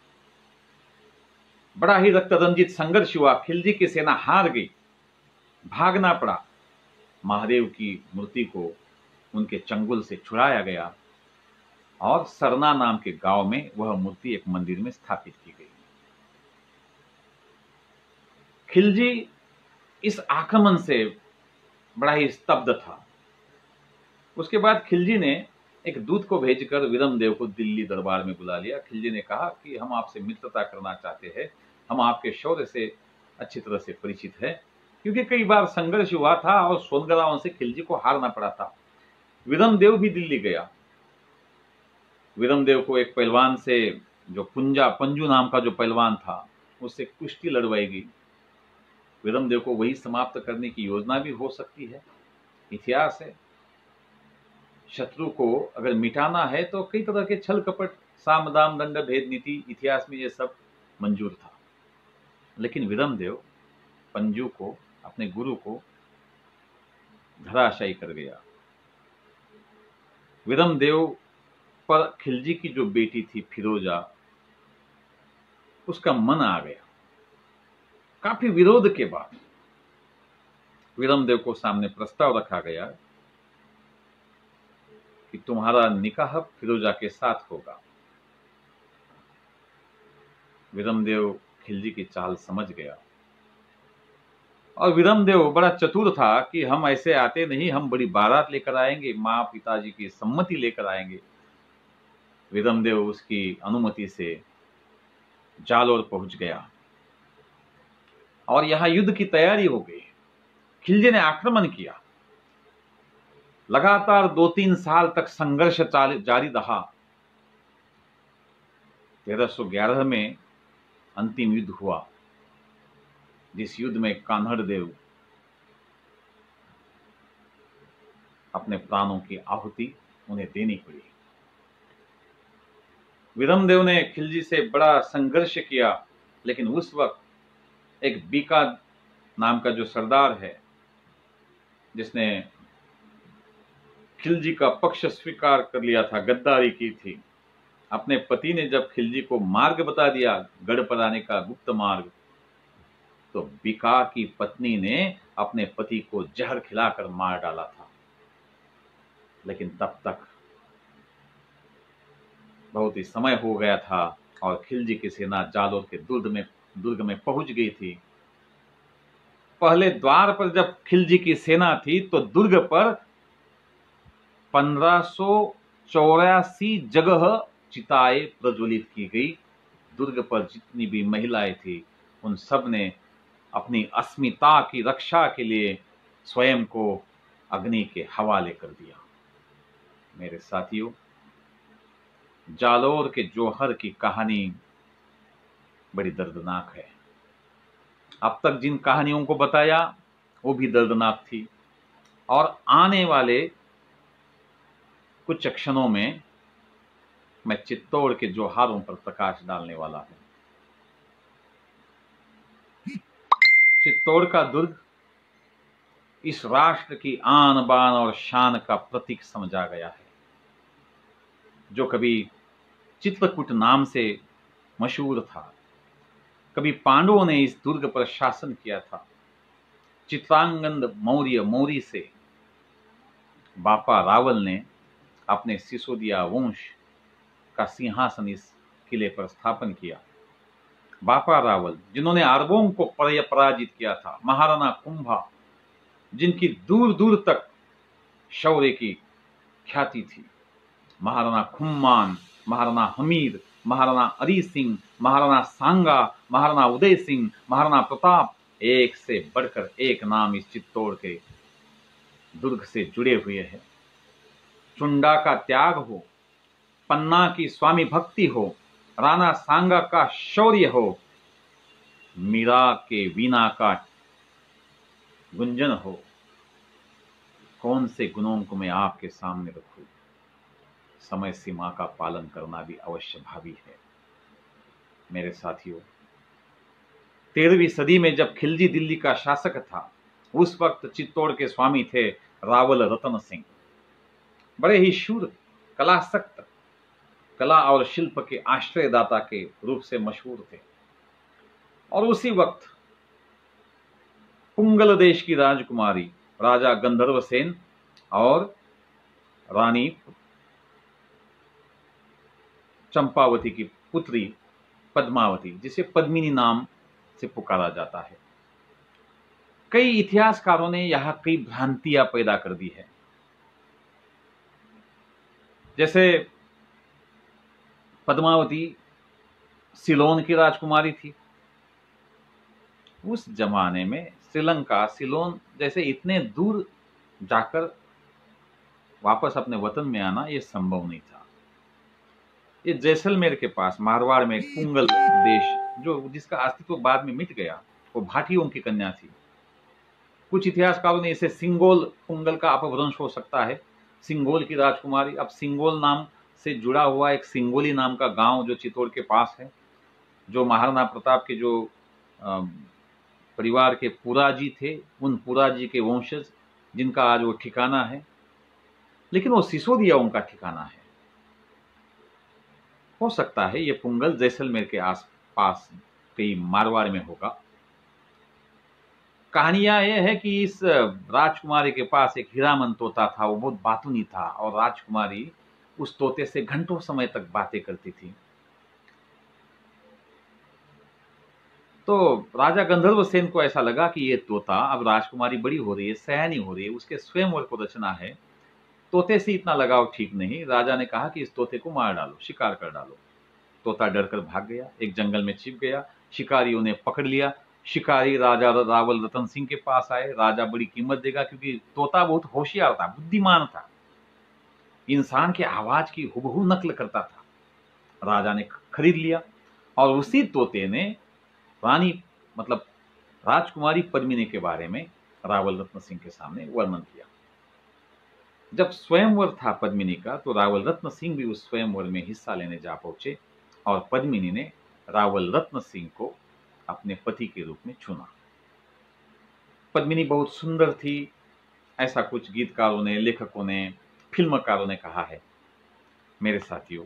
बड़ा ही रक्तरंजित संघर्ष हुआ। खिलजी की सेना हार गई। भागना पड़ा। महादेव की मूर्ति को उनके चंगुल से छुड़ाया गया। और सरना नाम के गाँव में वह मूर्ति एक मंदिर में स्थापित की गई। खिलजी इस आक्रमण से बड़ा ही स्तब्ध था। उसके बाद खिलजी ने एक दूत को भेजकर विरम देव को दिल्ली दरबार में बुला लिया। खिलजी ने कहा कि हम आपसे मित्रता करना चाहते हैं। हम आपके शौर्य से अच्छी तरह से परिचित है। क्योंकि कई बार संघर्ष हुआ था और सोनगरावन से खिलजी को हारना पड़ा था। विरम देव भी दिल्ली गया। विरमदेव को एक पहलवान से जो पुंजा पंजू नाम का जो पहलवान था, उससे कुश्ती लड़वाई गई विरमदेव को वही समाप्त करने की योजना भी हो सकती है। इतिहास है। शत्रु को अगर मिटाना है तो कई तरह के छल कपट, साम, दाम, दंड, भेद, नीति, इतिहास में ये सब मंजूर था। लेकिन विरमदेव पंजू को, अपने गुरु को धराशायी कर गया। विरमदेव पर खिलजी की जो बेटी थी फिरोजा, उसका मन आ गया। काफ़ी विरोध के बाद विरमदेव को सामने प्रस्ताव रखा गया कि तुम्हारा निकाह फिरोजा के साथ होगा। विरमदेव खिलजी की चाल समझ गया। और विरमदेव बड़ा चतुर था कि हम ऐसे आते नहीं, हम बड़ी बारात लेकर आएँगे माँ पिताजी की सम्मति लेकर आएँगे। विदमदेव उसकी अनुमति से जालोर पहुँच गया। और यहाँ युद्ध की तैयारी हो गई। खिलजी ने आक्रमण किया। लगातार दो तीन साल तक संघर्ष जारी रहा। 1311 में अंतिम युद्ध हुआ। जिस युद्ध में कान्हड़ देव अपने प्राणों की आहुति उन्हें देनी पड़ी। विरमदेव ने खिलजी से बड़ा संघर्ष किया, लेकिन उस वक्त एक बीका नाम का जो सरदार है, जिसने खिलजी का पक्ष स्वीकार कर लिया था, गद्दारी की थी, अपने पति ने जब खिलजी को मार्ग बता दिया, गढ़ पर आने का गुप्त मार्ग तो बिका की पत्नी ने अपने पति को जहर खिलाकर मार डाला था। लेकिन तब तक बहुत ही समय हो गया था और खिलजी की सेना जालोर के दुर्ग में दुर्ग में पहुँच गई थी। पहले द्वार पर जब खिलजी की सेना थी तो दुर्ग पर पंद्रह जगह चिताए प्रज्वलित की गई। दुर्ग पर जितनी भी महिलाएँ थी, उन सबने अपनी अस्मिता की रक्षा के लिए स्वयं को अग्नि के हवाले कर दिया। मेरे साथियों जालोर के जोहर की कहानी बड़ी दर्दनाक है। अब तक जिन कहानियों को बताया, वो भी दर्दनाक थी। और आने वाले कुछ क्षणों में मैं चित्तौड़ के जोहारों पर प्रकाश डालने वाला हूँ। चित्तौड़ का दुर्ग इस राष्ट्र की आन बान और शान का प्रतीक समझा गया है। जो कभी चित्रकूट नाम से मशहूर था, कभी पांडवों ने इस दुर्ग पर शासन किया था चित्रांगन मौर्य मौरी से बापा रावल ने अपने सिसोदिया वंश का सिंहासन इस किले पर स्थापन किया। बापा रावल, जिन्होंने अरबों को पराजित किया था, महाराणा कुंभा, जिनकी दूर दूर तक शौर्य की ख्याति थी। महाराणा खुम्मान, महाराणा हमीर महाराणा अरी सिंह, महाराणा सांगा, महाराणा उदय सिंह, महाराणा प्रताप, एक से बढ़कर एक नाम इस चित्तौड़ के दुर्ग से जुड़े हुए हैं। चुंडा का त्याग हो, पन्ना की स्वामी भक्ति हो, राणा सांगा का शौर्य हो, मीरा के वीणा का गुंजन हो, कौन से गुणों को मैं आपके सामने रखूँ? समय सीमा का पालन करना भी अवश्य भावी है। मेरे साथियों, तेरहवीं सदी में जब खिलजी दिल्ली का शासक था, उस वक्त चित्तौड़ के स्वामी थे रावल रतन सिंह। बड़े ही शूर, कलासक्त, कला और शिल्प के आश्रयदाता के रूप से मशहूर थे। और उसी वक्त पुंगल देश की राजकुमारी राजा गंधर्व सेन और रानी चंपावती की पुत्री पद्मावती, जिसे पद्मिनी नाम से पुकारा जाता है। कई इतिहासकारों ने यहाँ कई भ्रांतियाँ पैदा कर दी है। जैसे पद्मावती सिलोन की राजकुमारी थी। उस जमाने में श्रीलंका सिलोन जैसे इतने दूर जाकर वापस अपने वतन में आना यह संभव नहीं था। ये जैसलमेर के पास, मारवाड़ में कुंगल देश, जो जिसका अस्तित्व बाद में मिट गया, वो भाटियों की कन्या थी। कुछ इतिहासकारों ने इसे सिंगोल कुंगल का अपभ्रंश हो सकता है। सिंगोल की राजकुमारी, अब सिंगोल नाम से जुड़ा हुआ एक सिंगोली नाम का गाँव जो चित्तौड़ के पास है, जो महाराणा प्रताप के जो परिवार के पुराजी थे, उन पुराजी के वंशज, जिनका आज वो ठिकाना है। लेकिन वो सिसोदिया उनका ठिकाना है। हो सकता है ये पुंगल जैसलमेर के आस पास कहीं मारवाड़ में होगा। कहानियाँ यह है कि इस राजकुमारी के पास एक हीरामन तोता था, वो बहुत बातूनी था और राजकुमारी उस तोते से घंटों समय तक बातें करती थी। तो राजा गंधर्व सेन को ऐसा लगा कि ये तोता, अब राजकुमारी बड़ी हो रही है, सयानी हो रही है, उसके स्वयं को रचना है। तोते से इतना लगाव ठीक नहीं। राजा ने कहा कि इस तोते को मार डालो, शिकार कर डालो। तोता डरकर भाग गया, एक जंगल में छिप गया। शिकारियों ने पकड़ लिया। शिकारी राजा रावल रतन सिंह के पास आए। राजा बड़ी कीमत देगा क्योंकि तोता बहुत होशियार था, बुद्धिमान था। इंसान के आवाज़ की हुबहू नकल करता था। राजा ने खरीद लिया और उसी तोते ने रानी मतलब राजकुमारी पद्मिनी के बारे में रावल रत्न सिंह के सामने वर्णन किया। जब स्वयंवर था पद्मिनी का तो रावल रत्न सिंह भी उस स्वयंवर में हिस्सा लेने जा पहुँचे और पद्मिनी ने रावल रत्न सिंह को अपने पति के रूप में चुना। पद्मिनी बहुत सुंदर थी, ऐसा कुछ गीतकारों ने, लेखकों ने, फिल्मकारों ने कहा है। मेरे साथियों,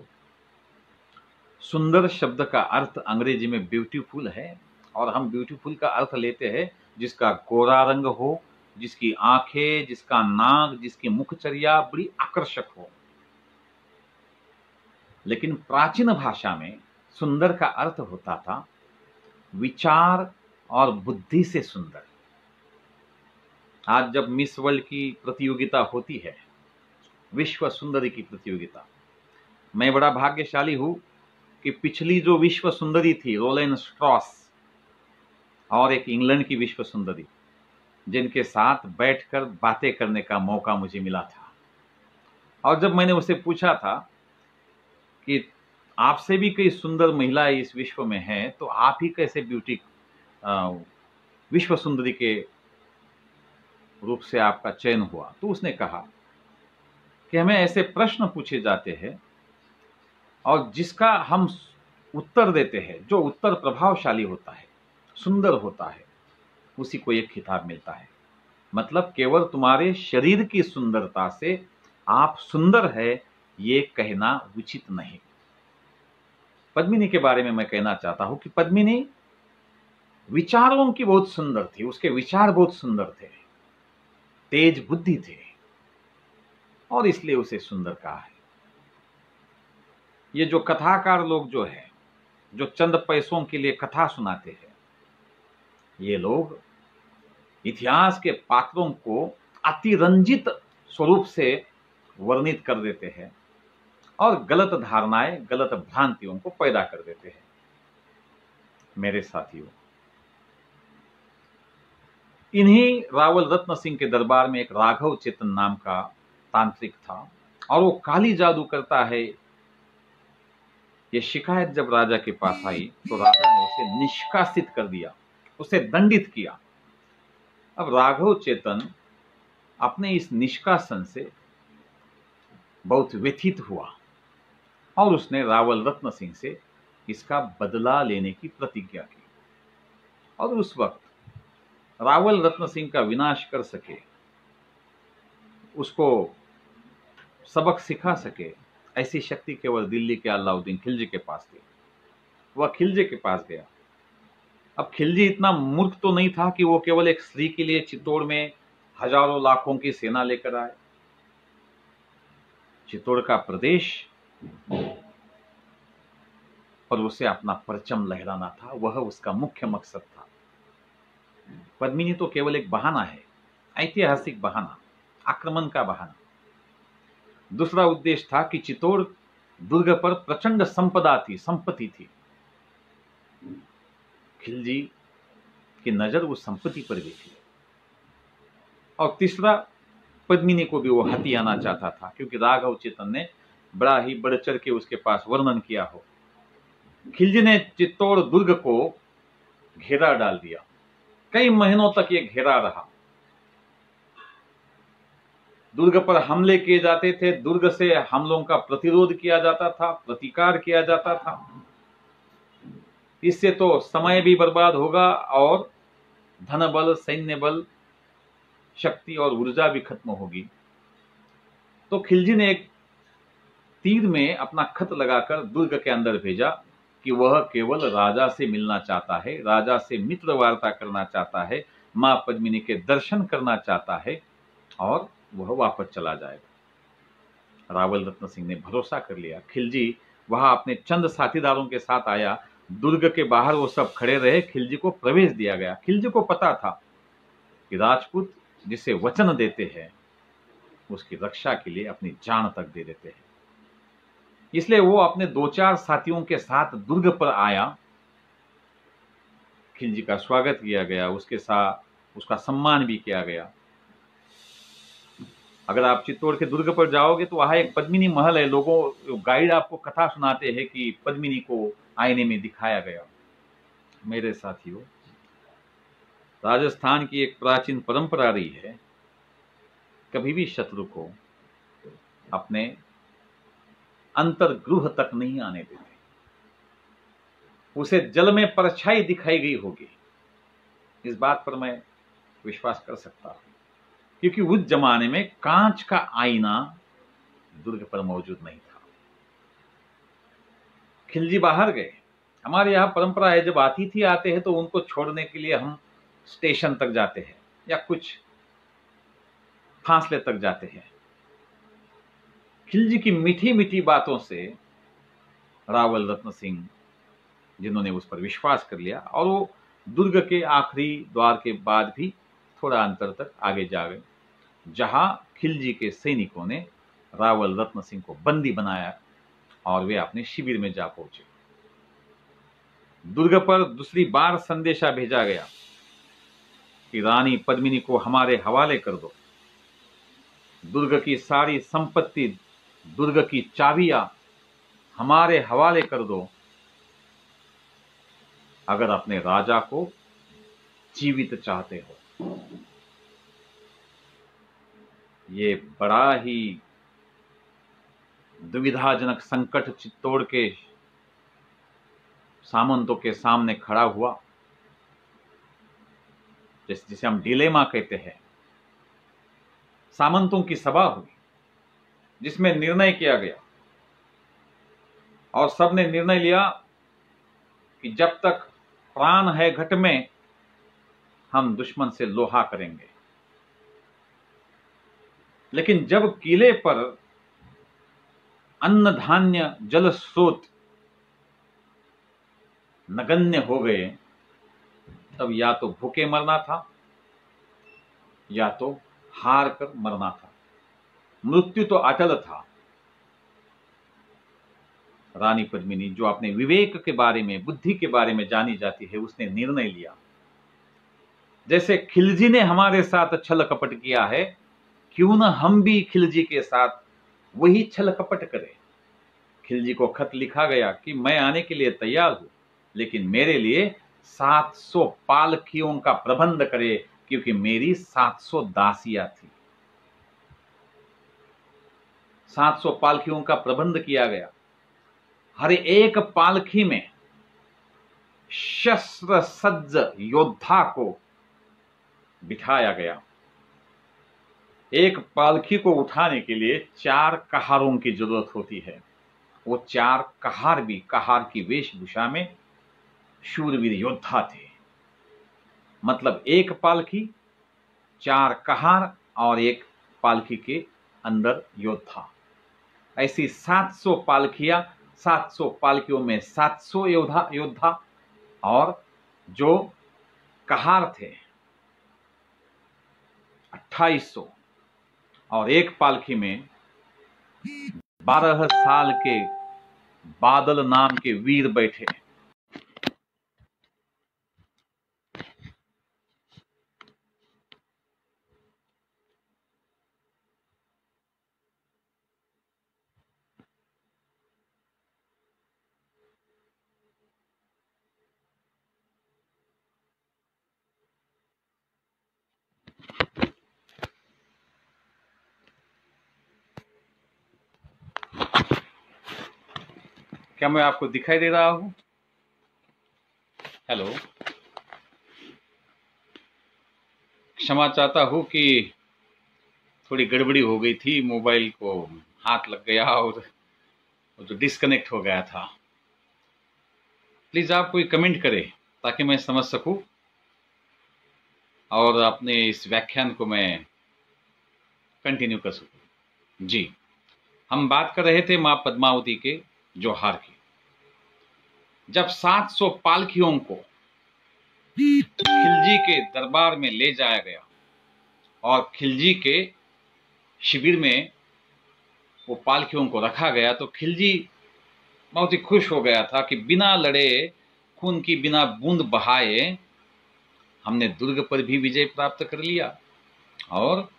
सुंदर शब्द का अर्थ अंग्रेज़ी में ब्यूटीफुल है और हम ब्यूटीफुल का अर्थ लेते हैं जिसका गोरा रंग हो जिसकी आँखें, जिसका नाक, जिसकी मुखचर्या बड़ी आकर्षक हो। लेकिन प्राचीन भाषा में सुंदर का अर्थ होता था विचार और बुद्धि से सुंदर। आज जब मिस वर्ल्ड की प्रतियोगिता होती है, विश्व सुंदरी की प्रतियोगिता, मैं बड़ा भाग्यशाली हूँ कि पिछली जो विश्व सुंदरी थी, रोलेन स्ट्रॉस, और एक इंग्लैंड की विश्व सुंदरी जिनके साथ बैठकर बातें करने का मौका मुझे मिला था। और जब मैंने उसे पूछा था कि आपसे भी कई सुंदर महिलाएँ इस विश्व में हैं तो आप ही कैसे ब्यूटी विश्व सुंदरी के रूप से आपका चयन हुआ? तो उसने कहा कि हमें ऐसे प्रश्न पूछे जाते हैं और जिसका हम उत्तर देते हैं, जो उत्तर प्रभावशाली होता है, सुंदर होता है। उसी को एक खिताब मिलता है। मतलब केवल तुम्हारे शरीर की सुंदरता से आप सुंदर है, ये कहना उचित नहीं। पद्मिनी के बारे में मैं कहना चाहता हूँ कि पद्मिनी विचारों की बहुत सुंदर थी, उसके विचार बहुत सुंदर थे। तेज बुद्धि थे और इसलिए उसे सुंदर कहा है। ये जो कथाकार लोग जो है, जो चंद पैसों के लिए कथा सुनाते हैं, ये लोग इतिहास के पात्रों को अतिरंजित स्वरूप से वर्णित कर देते हैं और गलत धारणाएँ, गलत भ्रांतियों को पैदा कर देते हैं। मेरे साथियों, इन्हीं रावल रत्न सिंह के दरबार में एक राघव चेतन नाम का तांत्रिक था और वो काली जादू करता है। ये शिकायत जब राजा के पास आई तो राजा ने उसे निष्कासित कर दिया, उसे दंडित किया। अब राघव चेतन अपने इस निष्कासन से बहुत व्यथित हुआ और उसने रावल रत्न सिंह से इसका बदला लेने की प्रतिज्ञा की। और उस वक्त रावल रत्न सिंह का विनाश कर सके, उसको सबक सिखा सके, ऐसी शक्ति केवल दिल्ली के अलाउद्दीन खिलजी के पास थी। वह खिलजी के पास गया। अब खिलजी इतना मूर्ख तो नहीं था कि वो केवल एक स्त्री के लिए चित्तौड़ में हज़ारों लाखों की सेना लेकर आए। चित्तौड़ का प्रदेश और उसे अपना परचम लहराना था, वह उसका मुख्य मकसद था। पद्मिनी तो केवल एक बहाना है, ऐतिहासिक बहाना, आक्रमण का बहाना। दूसरा उद्देश्य था कि चित्तौड़ दुर्ग पर प्रचंड संपदा थी, संपत्ति थी। खिलजी की नज़र उस संपत्ति पर भी थी और तीसरा, पद्मिनी को भी वो हथियाना चाहता था, क्योंकि राघव चेतन ने बड़ा ही बढ़ चढ़ के उसके पास वर्णन किया हो। खिलजी ने चित्तौड़ दुर्ग को घेरा डाल दिया। कई महीनों तक ये घेरा रहा। दुर्ग पर हमले किए जाते थे। दुर्ग से हमलों का प्रतिरोध किया जाता था, प्रतिकार किया जाता था। इससे तो समय भी बर्बाद होगा और धन बल सैन्य बल शक्ति और ऊर्जा भी खत्म होगी। तो खिलजी ने एक तीर में अपना खत लगाकर दुर्ग के अंदर भेजा कि वह केवल राजा से मिलना चाहता है, राजा से मित्र वार्ता करना चाहता है, माँ पद्मिनी के दर्शन करना चाहता है और वह वापस चला जाएगा। रावल रत्न सिंह ने भरोसा कर लिया। खिलजी वहाँ अपने चंद साथीदारों के साथ आया दुर्ग के बाहर वो सब खड़े रहे, खिलजी को प्रवेश दिया गया। खिलजी को पता था कि राजपूत जिसे वचन देते हैं, उसकी रक्षा के लिए अपनी जान तक दे देते हैं। इसलिए वो अपने दो चार साथियों के साथ दुर्ग पर आया। खिलजी का स्वागत किया गया, उसके साथ उसका सम्मान भी किया गया। अगर आप चित्तौड़ के दुर्ग पर जाओगे तो वहाँ एक पद्मिनी महल है। लोगों, गाइड आपको कथा सुनाते हैं कि पद्मिनी को आईने में दिखाया गया। मेरे साथियों, राजस्थान की एक प्राचीन परंपरा रही है, कभी भी शत्रु को अपने अंतर्गृह तक नहीं आने देते। उसे जल में परछाई दिखाई गई होगी। इस बात पर मैं विश्वास कर सकता हूँ, क्योंकि उस जमाने में कांच का आईना दुर्ग पर मौजूद नहीं था। खिलजी बाहर गए। हमारे यहाँ परंपरा है, जब अतिथि आते हैं तो उनको छोड़ने के लिए हम स्टेशन तक जाते हैं या कुछ फासले तक जाते हैं। खिलजी की मीठी मीठी बातों से रावल रत्न सिंह, जिन्होंने उस पर विश्वास कर लिया और वो दुर्ग के आखिरी द्वार के बाद भी थोड़ा अंतर तक आगे जा गए, जहाँ खिलजी के सैनिकों ने रावल रत्न सिंह को बंदी बनाया। और वे अपने शिविर में जा पहुँचे। दुर्ग पर दूसरी बार संदेशा भेजा गया कि रानी पद्मिनी को हमारे हवाले कर दो। दुर्ग की सारी संपत्ति, दुर्ग की चाबियाँ हमारे हवाले कर दो। अगर अपने राजा को जीवित चाहते हो। ये बड़ा ही दुविधाजनक संकट चित्तौड़ के सामंतों के सामने खड़ा हुआ। जिस जिसे हम डिलेमा कहते हैं। सामंतों की सभा हुई, जिसमें निर्णय किया गया। और सबने निर्णय लिया कि जब तक प्राण है घट में, हम दुश्मन से लोहा करेंगे। लेकिन जब किले पर अन्न धान्य जल स्रोत नगण्य हो गए, तब या तो भूखे मरना था, या तो हार कर मरना था। मृत्यु तो अटल था। रानी पद्मिनी, जो अपने विवेक के बारे में, बुद्धि के बारे में जानी जाती है, उसने निर्णय लिया। जैसे खिलजी ने हमारे साथ छल कपट किया है, क्यों न हम भी खिलजी के साथ वही छल कपट करें। खिलजी को खत लिखा गया कि मैं आने के लिए तैयार हूँ, लेकिन मेरे लिए 700 पालकियों का प्रबंध करे, क्योंकि मेरी 700 दासियाँ थी। 700 पालकियों का प्रबंध किया गया। हर एक पालकी में शस्त्र सज्ज योद्धा को बिठाया गया। एक पालखी को उठाने के लिए चार कहारों की ज़रूरत होती है। वो चार कहार भी, कहार की वेशभूषा में शूरवीर योद्धा थे। मतलब एक पालखी, चार कहार और एक पालखी के अंदर योद्धा। ऐसी 700 पालकियाँ 700 पालकियों में 700 योद्धा योद्धा और जो कहार थे 2800 और एक पालकी में बारह साल के बादल नाम के वीर बैठे क्या मैं आपको दिखाई दे रहा हूँ। हेलो क्षमा चाहता हूँ कि थोड़ी गड़बड़ी हो गई थी, मोबाइल को हाथ लग गया और जो डिस्कनेक्ट हो गया था। प्लीज़ आप कोई कमेंट करें ताकि मैं समझ सकूँ। और अपने इस व्याख्यान को मैं कंटिन्यू कर सकूँ। जी। हम बात कर रहे थे माँ पद्मावती के, जोहार की। जब 700 पालकियों को खिलजी के दरबार में ले जाया गया और खिलजी के शिविर में वो पालकियों को रखा गया तो खिलजी बहुत ही खुश हो गया था कि बिना लड़े, खून की बिना बूंद बहाए हमने दुर्ग पर भी विजय प्राप्त कर लिया और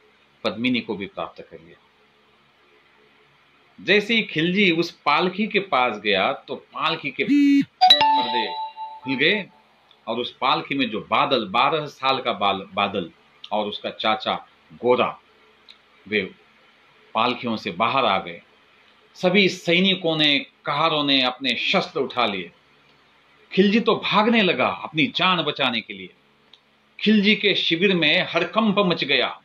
पद्मिनी को भी प्राप्त कर लिया। जैसे ही खिलजी उस पालकी के पास गया तो पालकी के पर्दे खुल गए और उस पालकी में जो बादल, बारह साल का बाल, बादल और उसका चाचा गोरा, वे पालकियों से बाहर आ गए। सभी सैनिकों ने, कहारों ने अपने शस्त्र उठा लिए। खिलजी तो भागने लगा अपनी जान बचाने के लिए। खिलजी के शिविर में हड़कंप मच गया।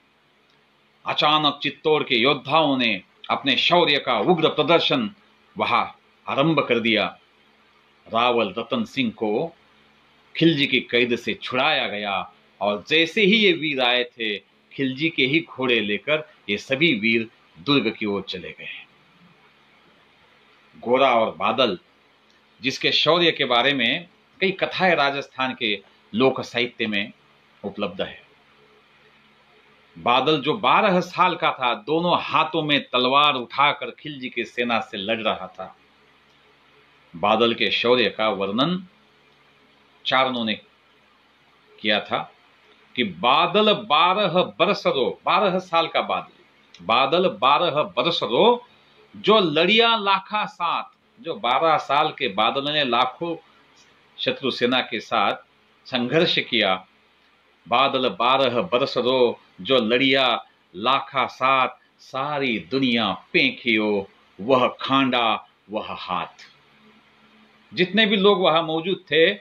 अचानक चित्तौड़ के योद्धाओं ने अपने शौर्य का उग्र प्रदर्शन वहाँ आरंभ कर दिया। रावल रतन सिंह को खिलजी की कैद से छुड़ाया गया और जैसे ही ये वीर आए थे, खिलजी के ही घोड़े लेकर ये सभी वीर दुर्ग की ओर चले गए गोरा और बादल, जिसके शौर्य के बारे में कई कथाएँ राजस्थान के लोक साहित्य में उपलब्ध है। बादल जो बारह साल का था, दोनों हाथों में तलवार उठाकर खिलजी की सेना से लड़ रहा था। बादल के शौर्य का वर्णन चारणों ने किया था कि बादल बारह बरस रो बारह साल का बादल। बादल बारह बरस रो जो लड़िया लाखा साथ, जो बारह साल के बादल ने लाखों शत्रु सेना के साथ संघर्ष किया। बादल बारह बरस रो जो लड़िया लाखा साथ सारी दुनिया पेंखियो वह खांडा, वह हाथ। जितने भी लोग वहाँ मौजूद थे,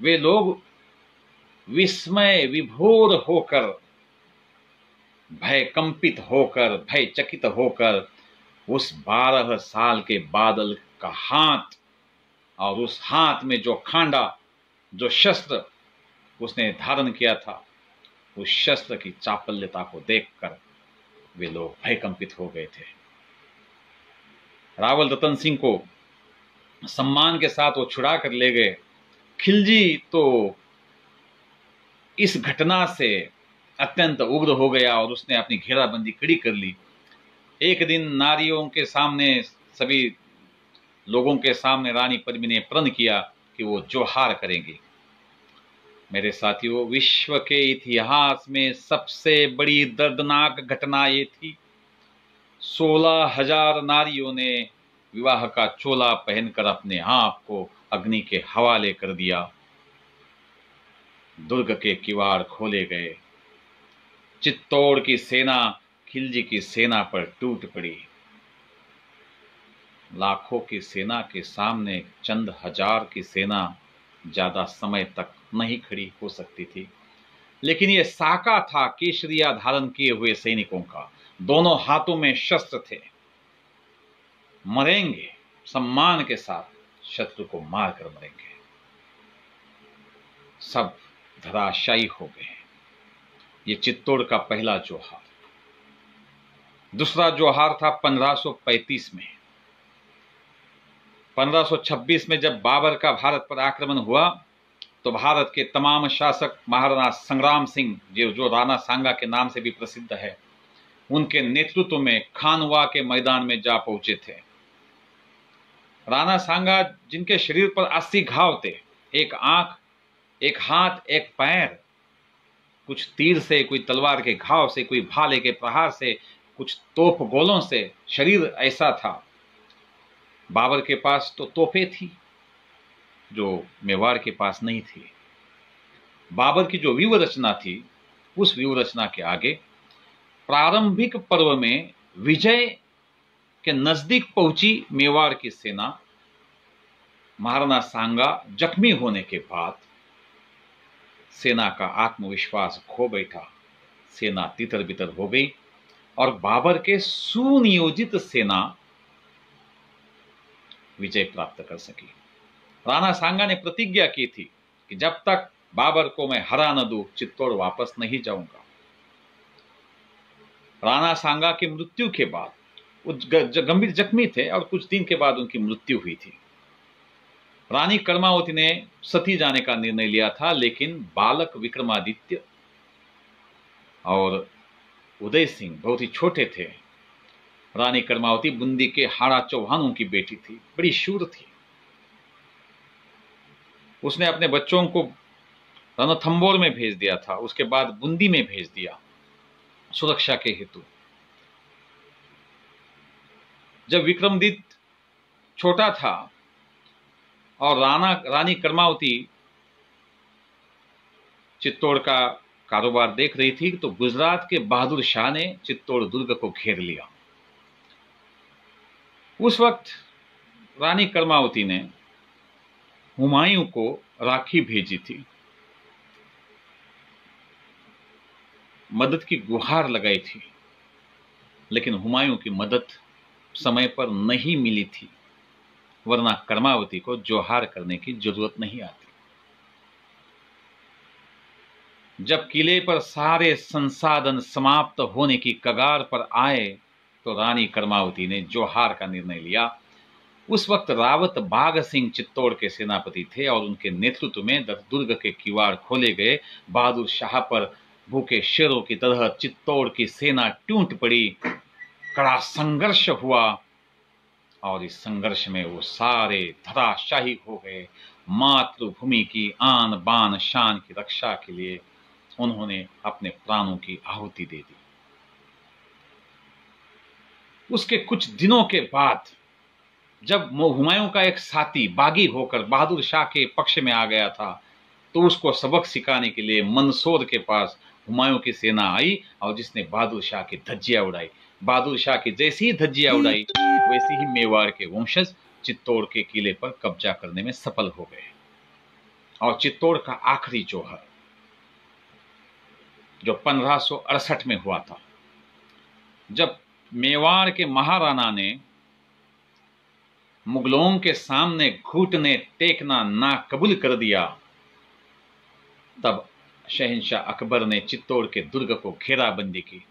वे लोग विस्मय विभोर होकर भय कंपित होकर भय चकित होकर उस बारह साल के बादल का हाथ और उस हाथ में जो खांडा, जो शस्त्र उसने धारण किया था, उस शस्त्र की चापल्यता को देखकर वे लोग भयकंपित हो गए थे। रावल रतन सिंह को सम्मान के साथ वो छुड़ा कर ले गए। खिलजी तो इस घटना से अत्यंत उग्र हो गया और उसने अपनी घेराबंदी कड़ी कर ली। एक दिन नारियों के सामने, सभी लोगों के सामने रानी पद्मी ने प्रण किया कि वो जोहार करेंगे। मेरे साथियों, विश्व के इतिहास में सबसे बड़ी दर्दनाक घटना ये थी। सोलह हज़ार नारियों ने विवाह का चोला पहनकर अपने आप को अग्नि के हवाले कर दिया। दुर्ग के किवाड़ खोले गए। चित्तौड़ की सेना खिलजी की सेना पर टूट पड़ी। लाखों की सेना के सामने चंद हज़ार की सेना ज़्यादा समय तक नहीं खड़ी हो सकती थी। लेकिन यह साका था केशरिया धारण किए हुए सैनिकों का। दोनों हाथों में शस्त्र थे। मरेंगे, सम्मान के साथ शत्रु को मारकर मरेंगे। सब धराशायी हो गए ये चित्तौड़ का पहला जोहार। दूसरा जोहार था 1535 में। 1526 में जब बाबर का भारत पर आक्रमण हुआ तो भारत के तमाम शासक महाराणा संग्राम सिंह, जो जो राणा सांगा के नाम से भी प्रसिद्ध है, उनके नेतृत्व में खानवा के मैदान में जा पहुँचे थे। राणा सांगा, जिनके शरीर पर अस्सी घाव थे, एक आँख, एक हाथ, एक पैर, कुछ तीर से, कोई तलवार के घाव से, कोई भाले के प्रहार से, कुछ तोप गोलों से, शरीर ऐसा था। बाबर के पास तो तोपे थी, जो मेवाड़ के पास नहीं थी। बाबर की जो व्यूह रचना थी, उस व्यूह रचना के आगे प्रारंभिक पर्व में विजय के नज़दीक पहुँची मेवाड़ की सेना, महाराणा सांगा जख्मी होने के बाद सेना का आत्मविश्वास खो बैठा। सेना तितर बितर हो गई और बाबर के सुनियोजित सेना विजय प्राप्त कर सकी। राणा सांगा ने प्रतिज्ञा की थी कि जब तक बाबर को मैं हरा न दू, चित्तौड़ वापस नहीं जाऊँगा। राणा सांगा की मृत्यु के बाद गंभीर जख्मी थे और कुछ दिन के बाद उनकी मृत्यु हुई थी। रानी कर्मावती ने सती जाने का निर्णय लिया था, लेकिन बालक विक्रमादित्य और उदय सिंह बहुत ही छोटे थे। रानी कर्मावती बुंदी के हाड़ा चौहानों की बेटी थी, बड़ी शूर थी। उसने अपने बच्चों को रणथम्बोर में भेज दिया था, उसके बाद बुंदी में भेज दिया, सुरक्षा के हेतु। जब विक्रमदित छोटा था और राणा, रानी कर्मावती चित्तौड़ का कारोबार देख रही थी तो गुजरात के बहादुर शाह ने चित्तौड़ दुर्ग को घेर लिया। उस वक्त रानी कर्मावती ने हुमायूं को राखी भेजी थी। मदद की गुहार लगाई थी, लेकिन हुमायूं की मदद समय पर नहीं मिली थी, वरना कर्मावती को जोहार करने की ज़रूरत नहीं आती। जब किले पर सारे संसाधन समाप्त होने की कगार पर आए तो रानी कर्मावती ने जोहार का निर्णय लिया। उस वक्त रावत बाघ सिंह चित्तौड़ के सेनापति थे और उनके नेतृत्व में दुर्ग के किवाड़ खोले गए। बहादुर शाह पर भूखे शेरों की तरह चित्तौड़ की सेना टूट पड़ी। कड़ा संघर्ष हुआ। और इस संघर्ष में वो सारे धराशाही हो गए। मातृभूमि की आन बान शान की रक्षा के लिए उन्होंने अपने प्राणों की आहुति दे दी। उसके कुछ दिनों के बाद जब हुमायूं का एक साथी बागी होकर बहादुर शाह के पक्ष में आ गया था तो उसको सबक सिखाने के लिए मंदसौर के पास हुमायूं की सेना आई और जिसने बहादुर शाह की धज्जियाँ उड़ाई। बहादुर शाह की जैसी ही धज्जियाँ उड़ाई वैसे ही मेवाड़ के वंशज चित्तौड़ के किले पर कब्जा करने में सफल हो गए। और चित्तौड़ का आखिरी जोहर जो पंद्रह में हुआ था जब मेवाड़ के महाराणा ने मुगलों के सामने घुटने टेकना ना कबूल कर दिया तब शहनशाह अकबर ने चित्तौड़ के दुर्ग को घेराबंदी की।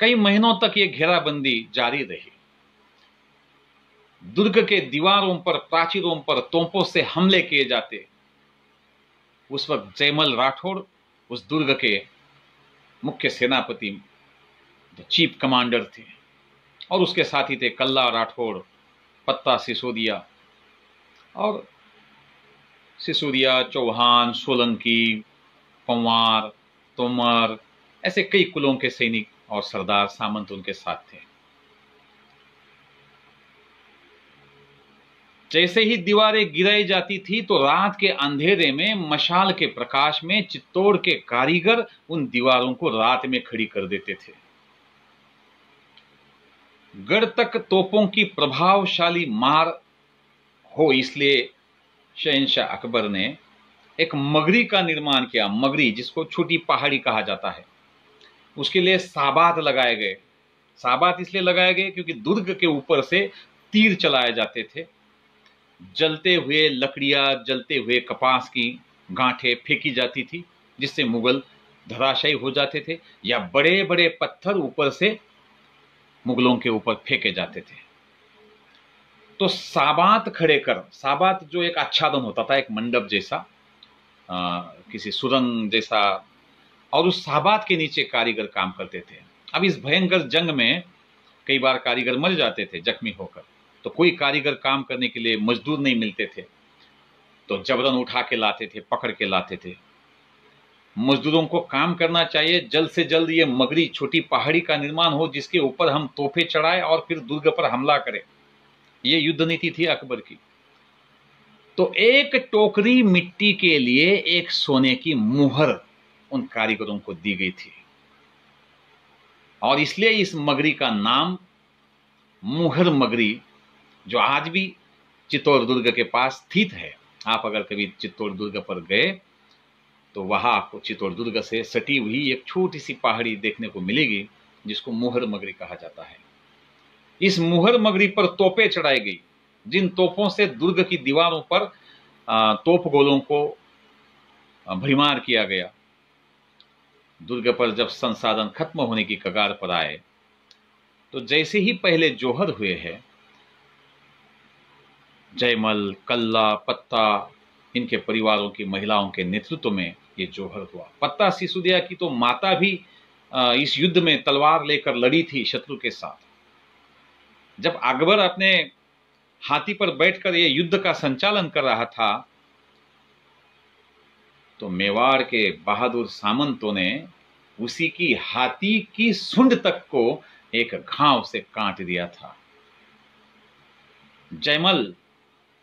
कई महीनों तक ये घेराबंदी जारी रही। दुर्ग के दीवारों पर, प्राचीरों पर तोपों से हमले किए जाते। उस वक्त जयमल राठौड़ उस दुर्ग के मुख्य सेनापति चीफ कमांडर थे। और उसके साथी थे कल्ला राठौड़ पत्ता सिसोदिया। और सिसोदिया, चौहान, सोलंकी, पंवार, तोमर, ऐसे कई कुलों के सैनिक और सरदार सामंत उनके साथ थे। जैसे ही दीवारें गिराई जाती थी तो रात के अंधेरे में, मशाल के प्रकाश में, चित्तौड़ के कारीगर उन दीवारों को रात में खड़ी कर देते थे। गढ़ तक तोपों की प्रभावशाली मार हो इसलिए शहनशाह अकबर ने एक मगरी का निर्माण किया, मगरी जिसको छोटी पहाड़ी कहा जाता है। उसके लिए साबात लगाए गए। साबात इसलिए लगाए गए क्योंकि दुर्ग के ऊपर से तीर चलाए जाते थे। जलते हुए लकड़ियाँ जलते हुए कपास की गांठें फेंकी जाती थी जिससे मुगल धराशायी हो जाते थे या बड़े बड़े पत्थर ऊपर से मुगलों के ऊपर फेंके जाते थे। तो साबात खड़े कर साबात जो एक आच्छादन होता था एक मंडप जैसा आ, किसी सुरंग जैसा और उस साबात के नीचे कारीगर काम करते थे। अब इस भयंकर जंग में कई बार कारीगर मर जाते थे, जख्मी होकर। तो कोई कारीगर काम करने के लिए मजदूर नहीं मिलते थे। तो जबरन उठा के लाते थे, पकड़ के लाते थे। मजदूरों को काम करना चाहिए, जल्द से जल्द ये मगरी छोटी पहाड़ी का निर्माण हो, जिसके ऊपर हम तोहफे चढ़ाए और फिर दुर्ग पर हमला करें। ये युद्ध नीति थी अकबर की। तो एक टोकरी मिट्टी के लिए एक सोने की मुहर उन कारीगरों को दी गई थी। और इसलिए इस मगरी का नाम मुहर मगरी, जो आज भी चित्तौड़ दुर्ग के पास स्थित है। आप अगर कभी चित्तौड़ दुर्ग पर गए तो वहाँ आपको चित्तौड़ दुर्ग से सटी हुई एक छोटी सी पहाड़ी देखने को मिलेगी, जिसको मुहर मगरी कहा जाता है। इस मुहर मगरी पर तोपे चढ़ाई गई। जिन तोपों से दुर्ग की दीवारों पर तोप गोलों को भरीमार किया गया। दुर्ग पर जब संसाधन खत्म होने की कगार पर आए तो जैसे ही पहले जोहर हुए हैं, जयमल, कल्ला, पत्ता, इनके परिवारों की महिलाओं के नेतृत्व में ये जोहर हुआ। पत्ता सिसुदिया की तो माता भी इस युद्ध में तलवार लेकर लड़ी थी शत्रु के साथ। जब अकबर अपने हाथी पर बैठकर ये युद्ध का संचालन कर रहा था तो मेवाड़ के बहादुर सामंतों ने उसी की हाथी की सुंड तक को एक घाव से काट दिया था। जयमल,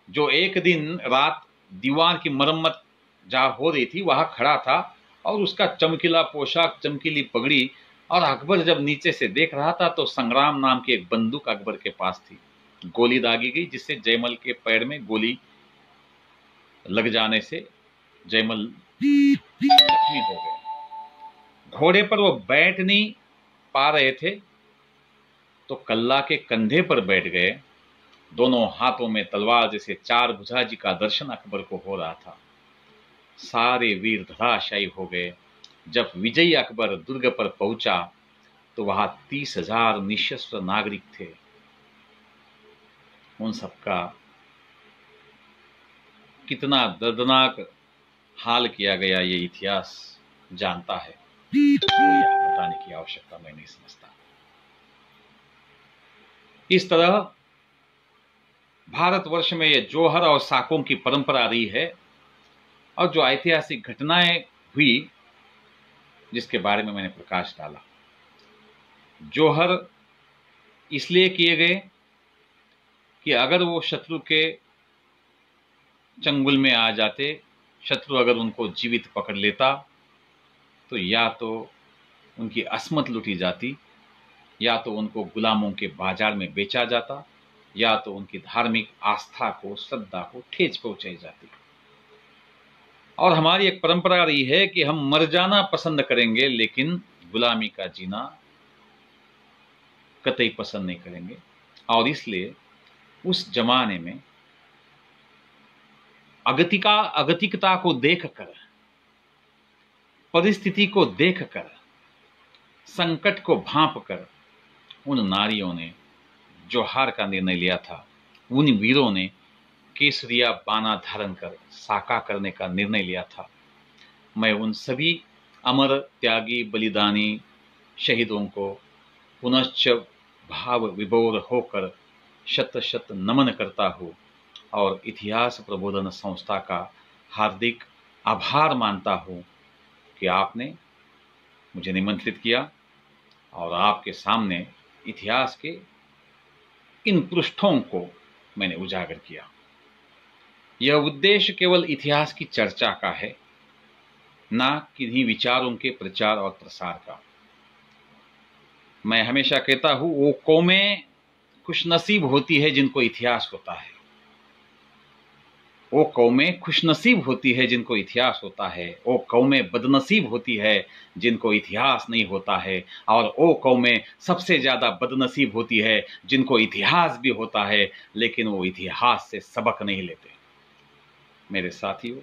जो एक दिन रात दीवार की मरम्मत जहाँ हो रही थी, वहाँ खड़ा था और उसका चमकीला पोशाक, चमकीली पगड़ी और अकबर जब नीचे से देख रहा था तो संग्राम नाम की एक बंदूक अकबर के पास थी। गोली दागी गई, जिससे जयमल के पैर में गोली लग जाने से जयमल जख्मी हो गए घोड़े पर वो बैठ नहीं पा रहे थे तो कल्ला के कंधे पर बैठ गए। दोनों हाथों में तलवार जैसे चार भुजा जी का दर्शन अकबर को हो रहा था। सारे वीर धराशायी हो गए। जब विजयी अकबर दुर्ग पर पहुँचा तो वहाँ तीस हज़ार निशस्त्र नागरिक थे। उन सबका कितना दर्दनाक हाल किया गया, ये इतिहास जानता है। बताने की आवश्यकता मैं नहीं समझता। इस तरह भारतवर्ष में यह जोहर और साकों की परंपरा रही है और जो ऐतिहासिक घटनाएँ हुई, जिसके बारे में मैंने प्रकाश डाला। जोहर इसलिए किए गए कि अगर वो शत्रु के चंगुल में आ जाते, शत्रु अगर उनको जीवित पकड़ लेता तो या तो उनकी असमत लुटी जाती, या तो उनको गुलामों के बाज़ार में बेचा जाता, या तो उनकी धार्मिक आस्था को, श्रद्धा को ठेच पहुंचाई जाती। और हमारी एक परंपरा रही है कि हम मर जाना पसंद करेंगे, लेकिन गुलामी का जीना कतई पसंद नहीं करेंगे। और इसलिए उस जमाने में अगतिका, अगतिकता को देखकर परिस्थिति को देखकर, संकट को भांप कर उन नारियों ने जो हार का निर्णय लिया था, उन वीरों ने केसरिया बाना धारण कर, साका करने का निर्णय लिया था। मैं उन सभी अमर त्यागी बलिदानी शहीदों को पुनश्च भाव विभोर होकर शत शत नमन करता हूँ और इतिहास प्रबोधन संस्था का हार्दिक आभार मानता हूँ। कि आपने मुझे निमंत्रित किया और आपके सामने इतिहास के इन पृष्ठों को मैंने उजागर किया। यह उद्देश्य केवल इतिहास की चर्चा का है, ना किन्हीं विचारों के प्रचार और प्रसार का। मैं हमेशा कहता हूँ, वो कौमें खुशनसीब होती है जिनको इतिहास होता है। वो कौमें खुशनसीब होती है जिनको इतिहास होता है। वो कौमें बदनसीब होती है जिनको इतिहास नहीं होता है। और वो कौमें सबसे ज़्यादा बदनसीब होती है जिनको इतिहास भी होता है, लेकिन वो इतिहास से सबक नहीं लेते। मेरे साथियों,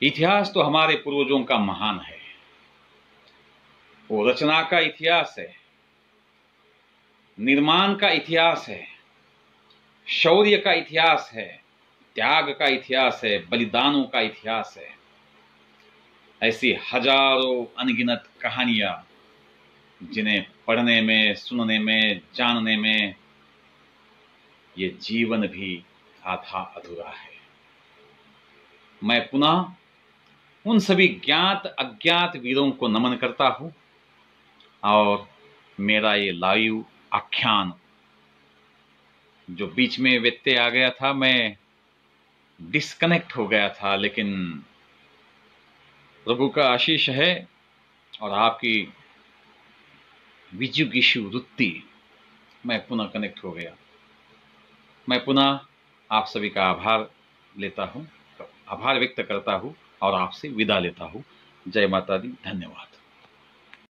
इतिहास तो हमारे पूर्वजों का महान है। वो रचना का इतिहास है, निर्माण का इतिहास है, शौर्य का इतिहास है त्याग का इतिहास है, बलिदानों का इतिहास है। ऐसी हज़ारों अनगिनत कहानियाँ, जिन्हें पढ़ने में, सुनने में, जानने में, ये जीवन भी आधा अधूरा है। मैं पुनः उन सभी ज्ञात, अज्ञात वीरों को नमन करता हूँ, और मेरा ये लाइव आख्यान, जो बीच में व्यत्यय आ गया था, मैं डिस्कनेक्ट हो गया था, लेकिन प्रभु का आशीष है और आपकी विजुगिशु वृत्ति मैं पुनः कनेक्ट हो गया। मैं पुनः आप सभी का आभार लेता हूँ, आभार व्यक्त करता हूँ और आपसे विदा लेता हूँ। जय माता दी, धन्यवाद।